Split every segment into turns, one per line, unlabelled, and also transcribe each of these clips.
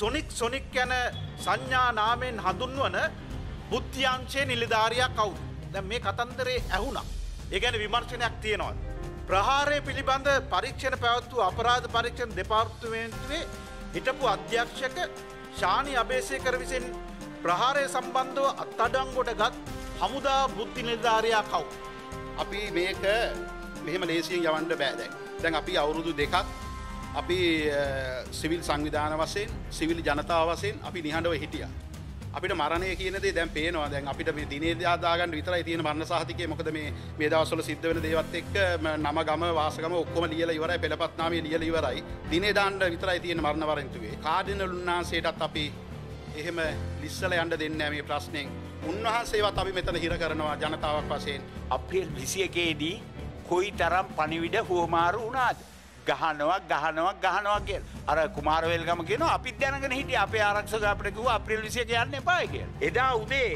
Sonic sonic යන සංඥා නාමෙන් හඳුන්වන බුද්ධ්‍යංශය නිලධාරයක් කවුද. දැ මේ කතන්දරේ ඇහුණා. ඒගැන විමර්ශනයක් තියෙනවා. ප්‍රහාරය පිළිබඳ පරීක්ෂණ පැවත්තු අපරාධ පරීක්ෂණ දෙපාර්තමේන්තුවේ හිටපු අධ්‍යක්ෂක ශානි අබේසයකර විසින් ප්‍රහාරය සම්බන්ධව අත්තඩංගොට ගත් හමුදා බුද්ධි නිර්ධාරයා කව්.
අපි මේක මෙහෙම ලේසියෙන් යවන්ඩ බෑදැන් දැන් අපි අවුරුදු දෙකක් අපි සිවිල් සංවිධාන වසයෙන් සිවිල් ජනතාව වසයෙන් අපි නිහඬව හිටිය. අපිට මරණය කියනදේ දැන් පේනවා. දැන් අපිට මේ දිනේදයාදාගන්න විතරයි තියෙන මරණ සහතිකය. මොකද මේ මේ දවස්වල සිද්ධ වෙන දේවත් එක්ක නම ගම වාසගම ඔක්කොම ලියලා ඉවරයි. පෙළපත්නාමේ ලියලා ඉවරයි. දිනේ දාන්න විතරයි තියෙන මරණ වරෙන්තුවේ. කාඩිනල් උන්නාන්සේටත් අපි එහෙම ලිස්සල යන්න දෙන්නේ මේ ප්‍රශ්නෙන්. උන්වහන්සේවත් අපි මෙතන හිර කරනවා ජනතාවක් වශයෙන්.
අප්‍රේල් විසියකේදී කොයි තරම් පනිවිඩ හුවමාරු වුණාද. ගහනවා ගහනවා ගහනවා කිය අර කුමාරවේල්ගම කියෙන අපිත් දැනගෙන හිටිය අපේ ආරක්ෂක අපිටකුව අප්‍රේල් විසිය කියන්න එපාය කිය. එදා උදේ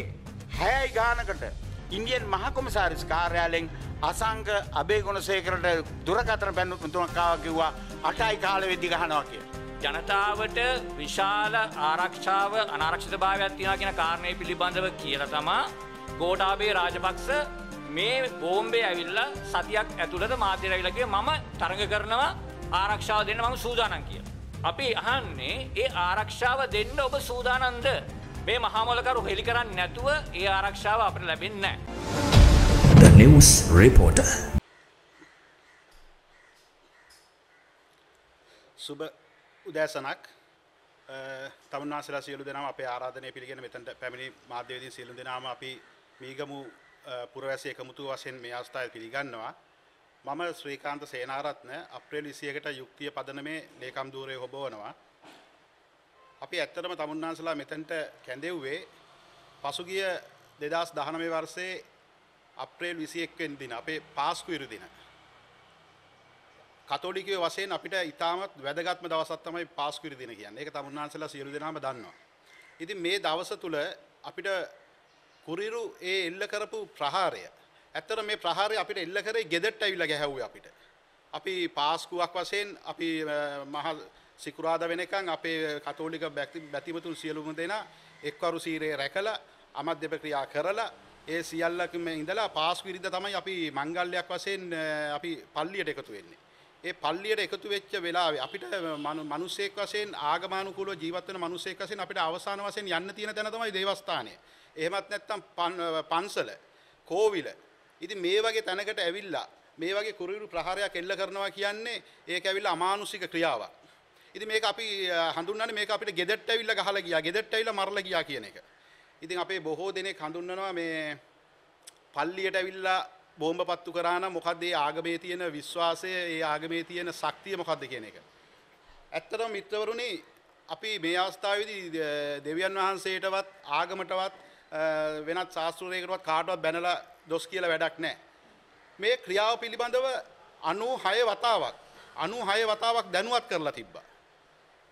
හැයි ගානකට ඉන්දියන් මහකොමසාරිස් කාර්යාලෙන් අසංක අබේ ගොනසේකරට දුරකතර පැන්නු තුනක්කාව කිව්වා අටයි කාල වෙද්දි ගහනවා කිය.
ජනතාවට විශාල ආරක්ෂාව අනාරක්ෂිත භාවයක් තියෙන කියෙන කාරණය පිළිබඳව කියල තමා ගෝඩාබේ රාජපක්ෂ මේ බෝම්බේ ඇවිල්ල සතියක් ඇතුළට මාධ්‍යරවිලගේ මම තරඟ කරනවා ආරක්ෂාව දෙන්න මම සූදානන් කිය. අපි අහන්නේ ඒ ආරක්ෂාව දෙන්න ඔබ සූදානන්ද මේ මහමොලකරු හෙළි කරන්න නැතුව ඒ ආරක්ෂාව අපට ලැබෙන්න.
The News Reporter.
සුබ උදෑසනක් තමුන්නාසලා සියලු දෙනම අපේ ආරාධනය පිළිගෙන මෙතැට පැමිණි මාධ්‍යවේදී සියලු දෙනාම අපි මීගමු පුරවැස එකමුතු වශයෙන් මේ අවස්ථාව පිළිගන්නවා. මම ශ්‍රීකාන්ත සේනාරත්න අප්‍රේල් විසියකට යුක්තිය පදනමේ ලේකම් දූරය හොබෝනවා. අපි ඇත්තටම තමුන්නාන්සලා මෙතැන්ට කැඳෙව්වේ පසුගිය දෙදස් දහනමේ වර්සේ අප්‍රේල් විසියෙක්වෙන් දින අපේ පාස්කු ඉරු දින. කතෝලිකය වසයෙන් අපිට ඉතාමත් වැදගත්ම දවසත්තමයි පාස්කුරි දින කියන්න එක තමුන්නාන්සලා සියලු දෙනාම දන්නවා. ඉතින් මේ දවස තුළ අපිට කුරිරු ඒ එල්ල කරපු ප්‍රහාරය. ඇත්තර මේ ප්‍රහාරය අපිට එල්ල කරේ ගෙදෙට්ට ඇවිල්ල ගැහැව්ව අපිට. අපි පාස්කුවක් වසයෙන් අපි මහ සිකුරාද වෙනකං අපේ කතෝලික බැති බැතිමතුන් සියලුම දෙෙන එක්වරු සීරයේ රැකල අමත් දෙප ක්‍රියා කරලා ඒ සියල්ලකම ඉඳලා පාස්විරිද තමයි අපි මංගල්ලයක් වසයෙන් අපි පල්ලියට එකතු වෙන්නේ. ඒ පල්ලියට එකතු වෙච්ච වෙලාවේ අපිට මනුස්සෙක් වසයෙන් ආගමානුකූල ජීවත්වන මනුස්සෙක් වසයෙන් අපිට අවසාන වසයෙන් යන්න තියෙන තැන තමයි දේවස්ථානය. එහෙමත් නැත්තම් පන්සල කෝවිල. ඉති මේ වගේ තැනකට ඇවිල්ලා මේ වගේ කුරුරු ප්‍රහාරයක් එල්ල කරනවා කියන්නේ ඒක ඇවිල්ල අමානුසික ක්‍රියාවක්. ඉති මේ අපි හඳුන්නන මේ අපිට ගෙදෙට්ට ඇවිල්ල ගහල ගියා ගෙදෙට්ට ඇවිල්ල මරල ගියා කියන එක. ඉතින් අපේ බොහෝ දෙනෙක් හඳුන්නනවා මේ පල්ලියට ඇවිල්ලා බෝම්බ පත්තු කරාන මොකක්දේ ආගමේ තියෙන විශ්වාසය ඒ ආගමේ තියෙන ශක්තිය මොකක්ද කියන එක. ඇත්තටම මිත්‍රවරුණි අපි මේ අවස්ථාවදී දෙවියන් වහන්සේටවත් ආගමටවත් වෙනත් ශාස්තෘරයකටවත් කාටවත් බැනල දොස් කියල වැඩක් නෑ. මේ ක්‍රියාව පිළිබඳව අනු හය වතාවක් අනු හය වතාවක් දැනුවත් කරලා තිබ්බා.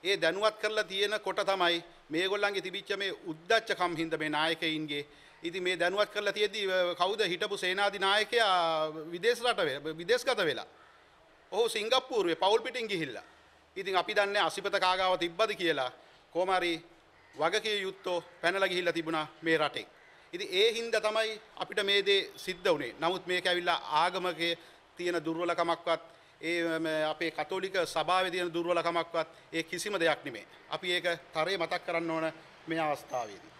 ඒ දැනුවත් කරලා තියෙන කොට තමයි මේගොල්ලන්ගේ තිබිච්ච මේ උද්දච්චකම් හින්ද මේ නායකයින්ගේ ඉති මේ දැනුවත් කරලා තියදී කවුද හිටපු සේනාධිනායකයා විදේශරට විදේශගත වෙලා. ඔහු සිංගප්පූරුවේ පවුල් පිටින් ගිහිල්ලා. ඉතින් අපි දන්න අසිපත කාගාව තිබ්බද කියලා කෝමරි වගකිය යුත්තෝ පැනල ගිහිල්ල තිබුණා මේ රටේ. ඉති ඒ හින්ද තමයි අපිට මේ දේ සිද්ධ වනේ නමුත් මේක ඇවිල්ලා ආගමක තියෙන දුර්වලකමක්වත් ඒ අපේ කතෝලික සභාව තියෙන දුර්වලකමක්වත් ඒ කිසිම දෙයක් නෙමේ. අපි ඒක තරේ මතක් කරන්න ඕන මේ අවස්ථාවේදී.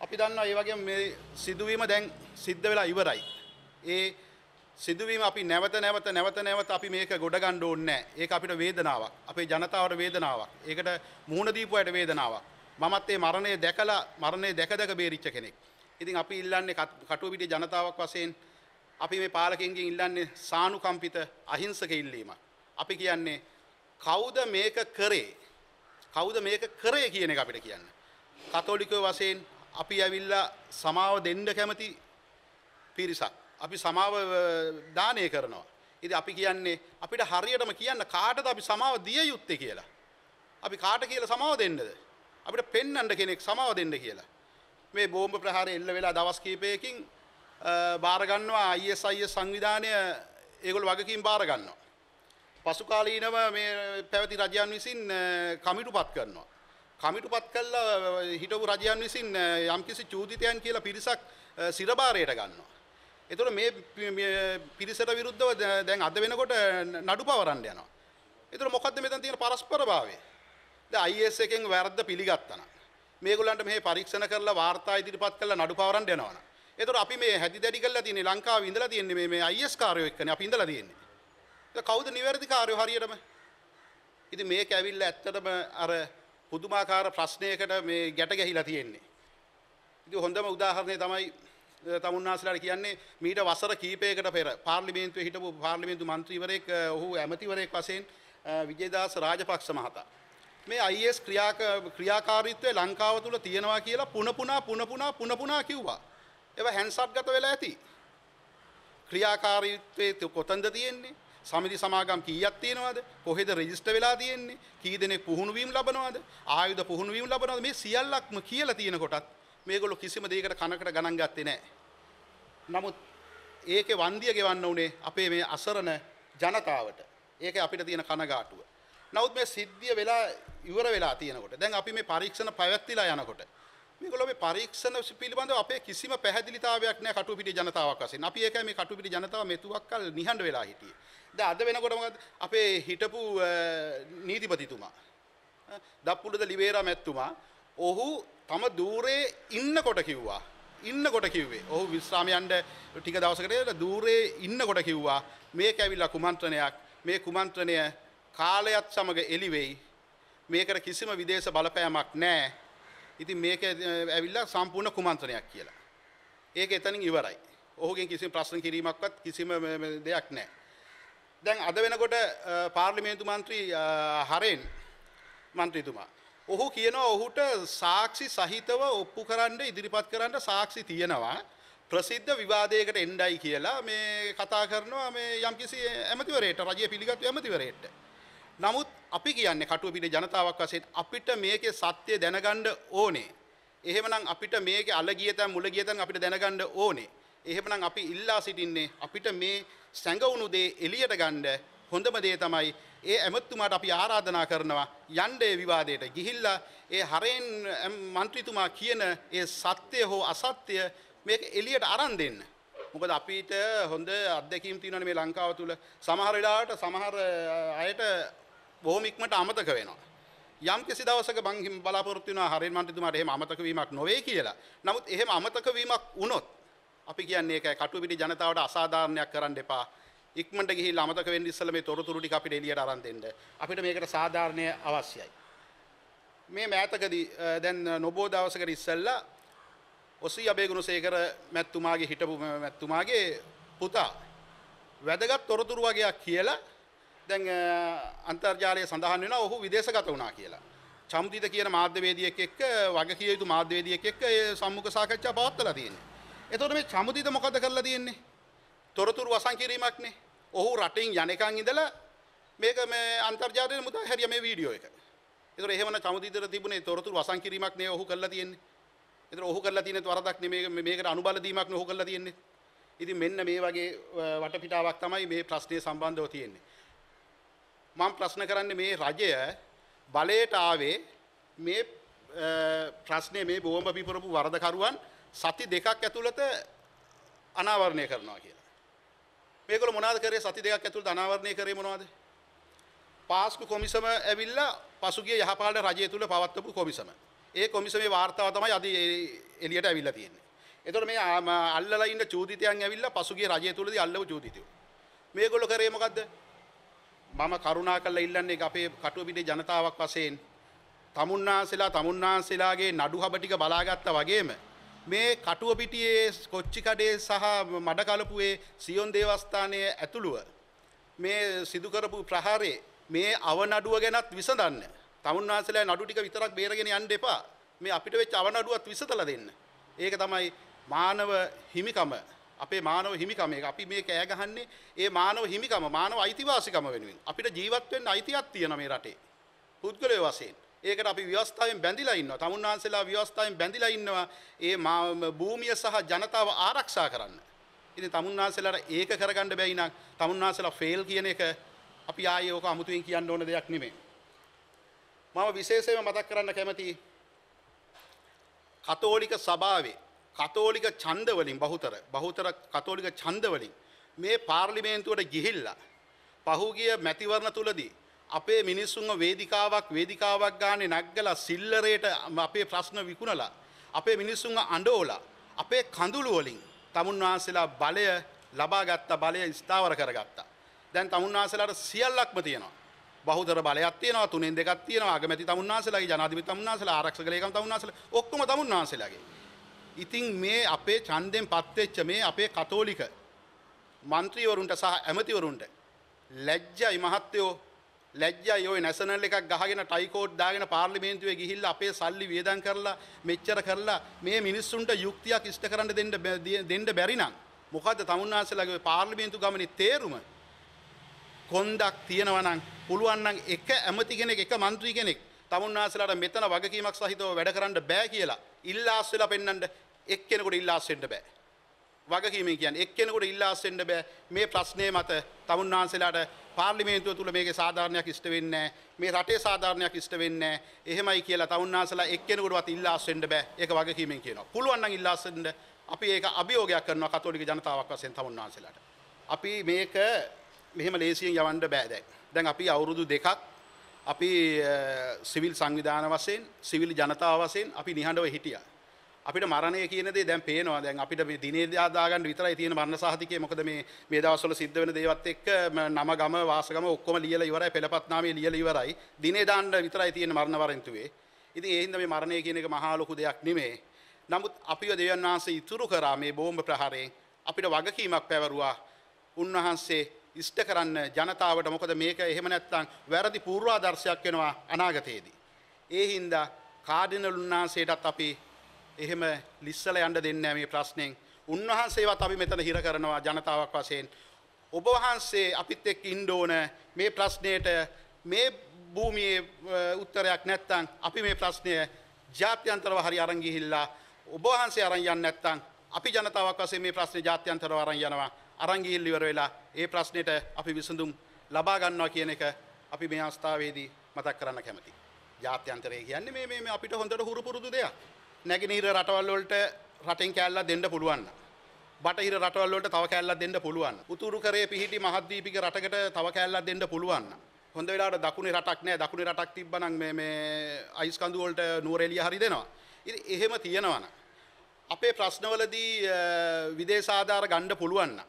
අපි දන්න ඒ වගේ මේ සිදුවීම දැන් සිද්ධ වෙලා ඉවරයි. ඒ සිදුවීම අපි නැවත නැවත නැවත නැවත අපි මේක ගොඩගණ්ඩ ඕන්නෑ ඒ අපිට වේදනාවක් අපේ ජනතාවට වේදනාවක් ඒකට මුහුණ දීපුයට වේදනාවක් මමත් ඒ මරණය දැකලා මරණය දැක දැක බේරිච්ච කෙනෙක්. ඉතින් අපි ඉල්ලන්නේ කටුවිට ජනතාවක් වසයෙන් අපි මේ පාලකින්ගෙන් ඉල්ලන්නේ සානුකම්පිත අහිංසක ඉල්ලීම. අපි කියන්නේ කවුද මේක කරේ කවුද මේක කරේ කියන එක අපිට කියන්න. කතෝලිකව වසයෙන් අපි ඇවිල්ලා සමාව දෙන්ඩ කැමති පිරිසක්. අපි සමාව දානය කරනවා. ඉති අපි කියන්නේ අපිට හරියටම කියන්න කාටද අපි සමාව දිය යුත්තේ කියලා. අපි කාට කියල සමාව දෙන්නද. අපිට පෙන්නන්ඩ කෙනෙක් සමාව දෙන්න කියලා. මේ බෝම්භ ප්‍රහාර එල්ල වෙලා දවස් කීපයකින් බාරගන්නවා අයිස් අය සංවිධානය ඒගොල් වගකින් බාරගන්නවා. පසුකාලීනව මේ පැවති රජයන් විසින් කමිටු පත් කරනවා. කමිටු පත් කල්ලා හිටපු රජයන් විසින් යම්කිසි චූතිතයන් කියලා පිරිසක් සිරභාරයට ගන්නවා. එතුට මේ පිරිසට විරුද්ධව දැන් අද වෙනකොට නඩු පවරන්න යනවා. එතුර මොකක්ද මෙතන් තියෙන පරස්පර භාවය. ද අයිස් එකෙන් වැරද්ද පිළිගත්තන. මේගොල්ලන්ට මේ පරීක්ෂණ කරලා වාර්තා ඉදිරිපත් කරලා නඩු පවරන්න යනවන. එතුර අපි මේ හැදි දැඩි කරලා තියෙන්නේ ලංකාව ඉඳලා තියෙන්නේ මේ අයිස් කාර්යෝ එක්කනේ අපි ඉඳලා තියෙන්නේ. කවුද නිවැරදි කාර්යෝ හරියටම? ඉතින් මේක ඇවිල්ලා ඇත්තටම අර පුදුමාකාර ප්‍රශ්නයකට මේ ගැට ගැහිලා තියෙන්නේ. ඉතින් හොඳම උදාහරණය තමයි තමුන්නාසලාට කියන්නේ මීට වසර කීපයකට පෙර පාර්ලිමේන්තුවේ හිටපු පාර්ලිමේන්තු මන්ත්‍රීවරයෙක් ඔහු ඇමතිවරයෙක් වශයෙන් විජේදාස රාජපක්ෂ මහතා. මේ IS ක්‍රියාකාරීත්වය ලංකාව තුළ තියෙනවා කියලා පුන පුනා පුන පුනා පුන පුනා කිව්වා. ඒවා හැන්සට් ගත වෙලා ඇති. ක්‍රියාකාරීත්වයේ කොතනද තියෙන්නේ? සමිති සමාගම් කීයක් තියෙනවද? කොහෙද රෙජිස්ටර් වෙලා තියෙන්නේ? කී දෙනෙක් පුහුණු වීම ලබනවද? ආයුධ පුහුණු වීම ලබනවද? මේ සියල්ලක්ම කියලා තියෙන කොටත් මේගොල්ලෝ කිසිම දෙයකට කනකට ගණන් ගත්තේ නැහැ. නමුත් ඒකේ වන්දිය ගෙවන්න උනේ අපේ මේ අසරණ ජනතාවට. ඒක අපිට තියෙන කනගාටුව. නමුත් මේ සිද්ධිය වෙලා ඉවර වෙලා තියෙනකොට දැන් අපි මේ පරීක්ෂණ පැවැත්තිලා යනකොට මේගොල්ලෝ මේ පරීක්ෂණ පිළිබඳව අපේ කිසිම පැහැදිලිතාවයක් නැහැ කටුපිටි ජනතාවක් වශයෙන්. අපි ඒකයි මේ කටුපිටි ජනතාව මෙතුවක් කල් නිහඬ වෙලා හිටියේ. දැන් අද වෙනකොට මොකද අපේ හිටපු නීතිපතිතුමා දප්පුඩද ලිවේරා මැතිතුමා ඔහු තම දූරේ ඉන්නකොට කිව්වා. ඉන්නකොට කිව්වේ. ඔහු විශ්‍රාමයන්ට ටික දවසකට දූරේ ඉන්නකොට කිව්වා මේක ඇවිල්ලා කුමන්ත්‍රණයක්. මේ කුමන්ත්‍රණය කාලයත් සමග එළිවෙයි. මේකට කිසිම විදේශ බලපෑමක් නැහැ. ඉතින් මේක ඇවිල්ලා සම්පූර්ණ කුමන්ත්‍රණයක් කියලා. ඒක එතනින් ඉවරයි. ඔහුගෙන් කිසිම ප්‍රශ්න කිරීමක්වත් කිසිම දෙයක් නැහැ. දැන් අද වෙනකොට පාර්ලිමේන්තු මන්ත්‍රී හරෙන් මන්ත්‍රීතුමා. ඔහු කියනවා ඔහුට සාක්ෂි සහිතව ඔප්පු කරන්න ඉදිරිපත් කරන්න සාක්ෂි තියෙනවා. ප්‍රසිද්ධ විවාදයකට එන්ඩයි කියලා මේ කතා කරනවා මේ යම්කිසි ඇමතිවරයට රජය පිළිගත්තු ඇමතිවරයට. නමුත් අපි කියන්නේ කටුව පිට ජනතාවක් වශයෙන් අපිට මේකේ සත්‍යය දැනගන්න ඕනේ. එහෙමනම් අපිට මේකේ අලගිය තැන් මුලගිය තැන් අපිට දැනගන්න ඕනේ. එහෙමනම් අපි ඉල්ලා සිටින්නේ අපිට මේ සැඟවුණු දේ එළියට ගන්න හොඳම දේ තමයි ඒ ඇමතුමාට අපි ආරාධනා කරනවා යන්න ඒ විවාදයට ගිහිල්ලා ඒ හරෙන් මන්ත්‍රීතුමා කියන ඒ සත්‍යය හෝ අසත්‍යය මේක එළියට අරන් දෙන්න. මොකද අපිට හොඳ අත්දැකීම් තියෙනවනේ මේ ලංකාව තුල සමහර වෙලාවට සමහර අයට බොහොම ඉක්මනට අමතක වෙනවා. යම් කිසි දවසක මං බලාපොරොත්තු වෙනවා හරින් මන්ත්‍රීතුමාට එහෙම අමතක වීමක් නොවේ කියලා. නමුත් එහෙම අමතක වීමක් වුණොත් අපි කියන්නේ ඒකයි කටුපිටි ජනතාවට අසාධාරණයක් කරන්න එපා. ඉක්මනට ගිහිල්ලා අමතක වෙන්න ඉස්සෙල්ලා මේ තොරතුරු ටික අපිට එළියට අරන් දෙන්න. අපිට මේකට සාධාරණය අවශ්‍යයි. මේ මෑතකදී දැන් නොබෝ දවසකට ඉස්සෙල්ලා ඔසී අබේගුණසේකර මැත්තුමාගේ හිටපු මැත්තුමාගේ පුතා වැදගත් තොරතුරු වගේයක් කියලා දැන් අන්තර්ජාලය සඳහන් වෙනවා ඔහු විදේශගත වුණා කියලා. චම්දිත කියන මාධ්‍යවේදියෙක් එක්ක වගකිය යුතු මාධ්‍යවේදියෙක් එක්ක ඒ සම්මුඛ සාකච්ඡා පවත්වලා තියෙන්නේ. එතකොට මේ චමුදිත මොකද කරලා තියෙන්නේ? තොරතුරු වසන් කිරීමක්නේ. ඔහු රටින් යනකන් ඉඳලා මේක මේ අන්තර්ජාලයේ මුදා හැරිය මේ වීඩියෝ එක. ඒතර එහෙමනම් චමුදිතට තිබුණේ තොරතුරු වසන් කිරීමක් නේ ඔහු කරලා තියෙන්නේ. ඒතර ඔහු කරලා තියෙන වරදක් නෙමේ මේකට අනුබල දීමක් නේ ඔහු කරලා තියෙන්නේ. ඉතින් මෙන්න මේ වගේ වටපිටාවක් තමයි මේ ප්‍රශ්නය සම්බන්ධව තියෙන්නේ. මම ප්‍රශ්න කරන්නේ මේ රජය බලයට ආවේ මේ ප්‍රශ්නය මේ බෝම්බ පිපුරපු වරදකරුවන් සති දෙකක් ඇතුළත අනාවරණය කරනවා කියලා. මේගොල්ලෝ මොනවද කරේ සති දෙකක් ඇතුළත අනාවරණය කරේ මොනවද? පාස්කු කොමිසම ඇවිල්ලා පසුගිය යහපාලන රජය තුල පවත්වපු කොමිසම. ඒ කොමිසමේ වාර්තාව තමයි අද එළියට ඇවිල්ලා තියෙන්නේ. එතකොට මේ අල්ලලා ඉන්න චූදිතයන් ඇවිල්ලා පසුගිය රජය තුලදී අල්ලපු චූදිතයෝ. මේගොල්ලෝ කරේ මොකද්ද? මම කරුණා කරලා ඉල්ලන්නේ අපේ කටුවපිටේ ජනතාවක් වශයෙන් තමුන්නාන්සලා තමුන්නාන්සලාගේ නඩු හබ ටික බලාගත්තා වගේම මේ කටුවපිටියේ කොච්චිකඩේ සහ මඩකලපුවේ සියොන් දේවස්ථානය ඇතුළුව මේ සිදු කරපු ප්‍රහාරේ මේ අවනඩුව ගැනත් විසඳන්න. තමුන්නාන්සලා නඩු ටික විතරක් බේරගෙන යන්න එපා. මේ අපිට වෙච්ච අවනඩුවත් විසඳලා දෙන්න. ඒක තමයි මානව හිමිකම අපේ මානව හිමිකම එක අපි මේ කෑ ගහන්නේ ඒ මානව හිමිකම මානව අයිතිවාසිකම වෙනුවෙන් අපිට ජීවත් වෙන්න අයිතියක් තියෙන මේ රටේ පුද්ගලයෝ වශයෙන් ඒකට අපි ව්‍යවස්ථාවෙන් බැඳිලා ඉන්නවා. තමුන්නාන්සලා ව්‍යවස්ථාවෙන් බැඳිලා ඉන්නවා. ඒ භූමිය සහ ජනතාව ආරක්ෂා කරන්න. ඉතින් තමුන්නාන්සලාට ඒක කරගන්න බැයි නම් තමුන්නාන්සලා ෆේල් කියන එක අපි ආයේ ඕක අමුතුවෙන් කියන්න ඕන දෙයක් නෙමෙයි. මම විශේෂයෙන්ම මතක් කරන්න කැමතියි කතෝලික සභාවේ කතෝලික ඡන්දවලින් බහුතර බහුතර කතෝලික ඡන්දවලින් මේ පාර්ලිමේන්තුවට ගිහිල්ලා පහුගිය මැතිවරණ තුලදී අපේ මිනිස්සුන්ව වේදිකාවක් වේදිකාවක් ගානේ නැග්ගලා සිල්ලරේට අපේ ප්‍රශ්න විකුණලා අපේ මිනිස්සුන්ව අඬෝලා අපේ කඳුළු වලින් තමුන් වහන්සේලා බලය ලබා ගත්ත බලය ස්ථාවර කරගත්තා. දැන් තමුන් වහන්සේලාට සියල්ලක්ම තියෙනවා. බහුතර බලයක් තියෙනවා තුනෙන් දෙකක් තියෙනවා අගමැති තමුන් වහන්සේලාගේ ජනාධිපති තමුන් වහන්සේලා ආරක්ෂක ලේකම් තමුන් වහන්සේලා ඔක්කොම තමුන් වහන්සේලාගේ. ඉතින් මේ අපේ ඡන්දෙන් පත්වෙච්ච මේ අපේ කතෝලික මන්ත්‍රීවරුන්ට සහ ඇමතිවරුන්ට ලැජ්ජයි මහත්තයෝ ලැජ්ජයි ඔය නැසනල් එකක් ගහගෙන ටයිකෝඩ් දාගෙන පාර්ලිමේන්තුවේ ගිහිල්ලා අපේ සල්ලි වියදම් කරලා මෙච්චර කරලා මේ මිනිස්සුන්ට යුක්තියක් ඉෂ්ට කරන්න දෙන්න බැ- දෙන්න බැරි නම් මොකද්ද තමුන්නාන්සේලාගේ පාර්ලිමේන්තු ගමනේ තේරුම කොන්දක් තියෙනවා නම් පුළුවන් නම් එක ඇමති කෙනෙක් එක മന്ത്രി කෙනෙක් තමුන්නාන්සේලාට මෙතන වගකීමක් සහිතව වැඩ කරන්න බෑ කියලා ඉල්ලාස් වෙලා පෙන්වන්න එක්කෙනෙකුට ඉල්ලාස් වෙන්න බෑ වගකීමෙන් කියන්නේ එක්කෙනෙකුට ඉල්ලාස් වෙන්න බෑ මේ ප්‍රශ්නේ මත තමුන්නාන්සේලාට පාර්ලිමේන්තුව තුල මේකේ සාධාරණයක් ඉෂ්ට වෙන්නේ නැහැ. මේ රටේ සාධාරණයක් ඉෂ්ට වෙන්නේ නැහැ. එහෙමයි කියලා තමුන්නාන්සලා එක්කෙනෙකුටවත් ඉල්ලාස් වෙන්න බෑ. ඒක වගකීමෙන් කියනවා. පුළුවන් නම් ඉල්ලාස් වෙන්න. අපි ඒක අභියෝගයක් කරනවා කතෝලික ජනතාවක් වශයෙන් තමුන්නාන්සලාට අපි මේක මෙහෙම ලේසියෙන් යවන්න බෑ දැන්. දැන් අපි අවුරුදු දෙකක් අපි අ, සිවිල් සංවිධාන වශයෙන් සිවිල් ජනතාව වශයෙන් අපි නිහඬව හිටියා. අපිට මරණය කියන දේ දැන් පේනවා. දැන් අපිට මේ දිනේ දාගන්න විතරයි තියෙන මරණ සහතිකය. මොකද මේ මේ දවස්වල සිද්ධ වෙන දේවත් එක්ක ම- නම ගම වාසගම ඔක්කොම ලියලා ඉවරයි. පෙළපත් නාමයේ ලියලා ඉවරයි. දිනේ දාන්න විතරයි තියෙන මරණ වරෙන්තුවේ. ඉතින් ඒ හින්දා මේ මරණය කියන එක මහා ලොකු දෙයක් නෙමෙයි. නමුත් අපිව දෙවියන් වහන්සේ ඉතුරු කරා මේ බෝම්බ ප්‍රහාරයෙන්. අපිට වගකීමක් පැවරුවා. උන්වහන්සේ ඉෂ්ට කරන්න ජනතාවට මොකද මේක එහෙම නැත්නම් වැරදි පූර්වාදර්ශයක් වෙනවා අනාගතයේදී. ඒ හින්දා කාඩිනල් උන්වහන්සේටත් අපි එහෙම ලිස්සල යන්න දෙන්නේ නැහැ මේ ප්‍රශ්නෙන්. උන්වහන්සේවත් අපි මෙතන හිර කරනවා ජනතාවක් වශයෙන්. ඔබ වහන්සේ අපිත් එක්ක ඉන්න ඕන මේ ප්‍රශ්නයට මේ භූමියේ අ, උත්තරයක් නැත්තම් අපි මේ ප්‍රශ්නය ජාත්‍යන්තරව හරි අරන් ගිහිල්ලා ඔබ වහන්සේ අරන් යන්නේ නැත්තම් අපි ජනතාවක් වශයෙන් මේ ප්‍රශ්නේ ජාත්‍යන්තරව අරන් යනවා. අරන් ගිහිල්ලා ඉවර වෙලා ඒ ප්‍රශ්නෙට අපි විසඳුම් ලබා ගන්නවා කියන එක අපි මේ අවස්ථාවේදී මතක් කරන්න කැමතියි. ජාත්‍යන්තරය කියන්නේ මේ මේ මේ අපිට හොඳට හුරු පුරුදු දෙයක්. නැගෙනහිර රටවල් වලට රටෙන් කෑල්ලක් දෙන්න පුළුවන්. නම්. බටහිර රටවල් වලට තව කෑල්ලක් දෙන්න පුළුවන්. උතුරු කරේ පිහිටි මහද්වීපික රටකට තව කෑල්ලක් දෙන්න පුළුවන්. නම්. හොඳ වෙලාවට දකුණේ රටක් නෑ දකුණේ රටක් තිබ්බනම් මේ මේ අයිස් කඳු වලට නුවරඑළිය හරි දෙනවා. ඉතින් එහෙම තියෙනවා නම් අපේ ප්‍රශ්නවලදී අ, විදේශ ආධාර ගන්න පුළුවන් නම්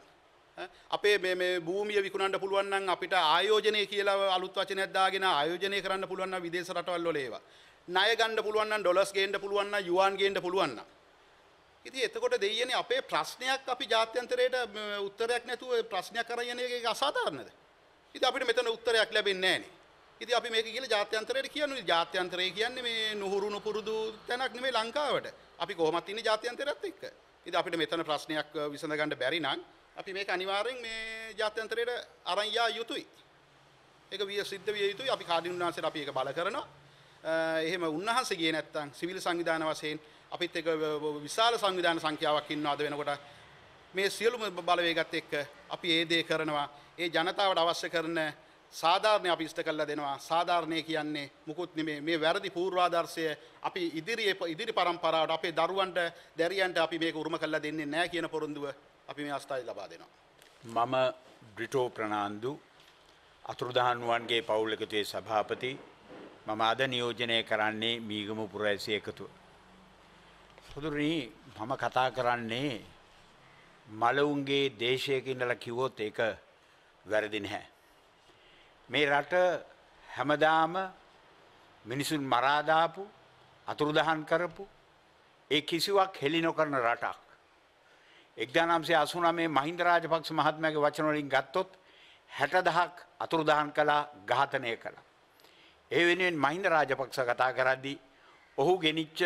ඈ, අපේ මේ මේ භූමිය විකුණන්න පුළුවන් නම් අපිට ආයෝජනය කියලා අලුත් වචනයක් දාගෙන ආයෝජනය කරන්න පුළුවන් නම් විදේශ රටවල් වල ඒවා. ණය ගන්න පුළුවන් නම් ඩොලර්ස් ගේන්න පුළුවන් නම් යුවාන් ගේන්න පුළුවන් නම්. ඉතින් එතකොට දෙයියනේ අපේ ප්‍රශ්නයක් අපි ජාත්‍යන්තරයට ම, උත්තරයක් නැතුව ප්‍රශ්නයක් අරන් යන එක ඒක අසාධාරණද? ඉතින් අපිට මෙතන උත්තරයක් ලැබෙන්නේ නැහනේ. ඉතින් අපි මේක කියලා ජාත්‍යන්තරයට කියන්නේ ජාත්‍යන්තරය කියන්නේ මේ නුහුරු නුපුරුදු තැනක් නෙමෙයි ලංකාවට. අපි කොහොමත් ඉන්නේ ජාත්‍යන්තරයත් එක්ක. ඉතින් අපිට මෙතන ප්‍රශ්නයක් අ, විසඳ ගන්න බැරි නම් අපි මේක අනිවාර්යෙන් මේ ජාත්‍යන්තරයට අරන් යා යුතුයි. ඒක විය සිද්ධ විය යුතුයි. අපි කාඩින් උන්වහන්සේට අපි ඒක බල කරනවා. අ, එහෙම උන්වහන්සේ ගියේ නැත්තම් සිවිල් සංවිධාන වශයෙන් අපිත් එක විශාල සංවිධාන සංඛ්‍යාවක් ඉන්නවා අද වෙනකොට මේ සියලුම බලවේගත් එක්ක අපි ඒ දේ කරනවා. ඒ ජනතාවට අවශ්‍ය කරන සාධාරණය අපි ඉෂ්ට කරලා දෙනවා. සාධාරණය කියන්නේ මුකුත් නෙමේ මේ වැරදි පූර්වාදර්ශය අපි ඉදිරියේ ඉදිරි පරම්පරාවට අපේ දරුවන්ට දැරියන්ට අපි මේක උරුම කරලා දෙන්නේ නැහැ කියන පොරොන්දුව අපි මේ අවස්ථාවේ ලබා දෙනවා.
මම බ්‍රිටෝ ප්‍රනාන්දු අතුරුදහන්ුවන්ගේ පවුලකතුවේ සභාපති මම අද නියෝජනය කරන්නේ මීගම පුරඇසි එකතුව. සුදුරී මම කතා කරන්නේ මලවුන්ගේ දේශයකින්දල කිව්වොත් ඒක වැරදි නැහැ. මේ රට හැමදාම මිනිසුන් මරාදාපු අතුරුදහන් කරපු ඒ කිසිවක් හෙළි නොකරන රටක්. එක්දානම්සේ අසුනමේ මහින්ද රාජපක්ෂ මහත්මයාගේ වචනවලින් ගත්තොත් හැට දහක් අතුරුදහන් කලා ඝාතනය කළා. ඒ වෙනුවෙන් මහින්ද රාජපක්ෂ කතා කරද්දී ඔහු ගෙනිච්ච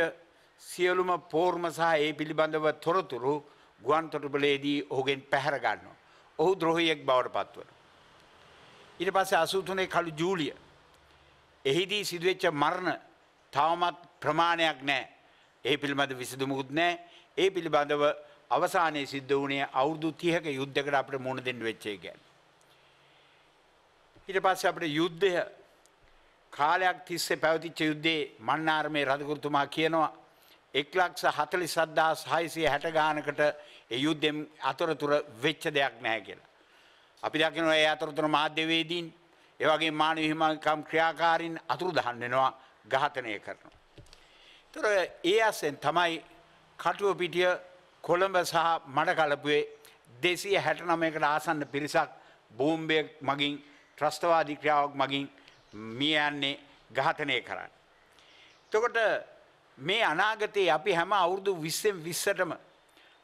සියලුම පෝර්ම සහ ඒ පිළිබඳව තොරතුරු ගුවන් තොටුපලේදී ඔහුගෙන් පැහැර ගන්නවා. ඔහු ද්‍රෝහියෙක් බවට පත්වන. ඊට පස්සේ අසූතුනේ කළු ජූලිය. එහිදී සිදුවෙච්ච මරණ තවමත් ප්‍රමාණයක් නෑ. ඒ පිළිබඳ විසඳුමුකුත් නෑ. ඒ පිළිබඳව අවසානයේ සිද්ධ වුණේ අවුරුදු 30ක යුද්ධයකට අපිට මුහුණ දෙන්න වෙච්ච එක ගැන. ඊට පස්සේ අපිට යුද්ධය කාලයක් තිස්සේ පැවතිච්ච යුද්ධේ මන්නාරමේ රජගුරුතුමා කියනවා එක් ලක්ෂ හතලි සද්දා සහයිසිය හැට ගානකට ඒ යුද්ධෙන් අතරතුර වෙච්ච දෙයක් නැහැ කියලා. අපි දකිනවා ඒ අතරතුර මාධ්‍යවේදීන් ඒ වගේ මානව හිමිකම් ක්‍රියාකාරීන් අතුරු දහන් වෙනවා ඝාතනය කරනවා. ඒතර ඒ අසෙන් තමයි කටුව පිටිය කොළඹ සහ මඩකලපුවේ දෙසිය හැටනමයකට ආසන්න පිරිසක් බෝම්බය මගින් ත්‍රස්තවාදී ක්‍රියාවක් මගින් මිය යන්නේ ඝාතනය කරන්න. තකොට මේ අනාගතයේ අපි හැම අවුරුදු විස්සෙන් විස්සටම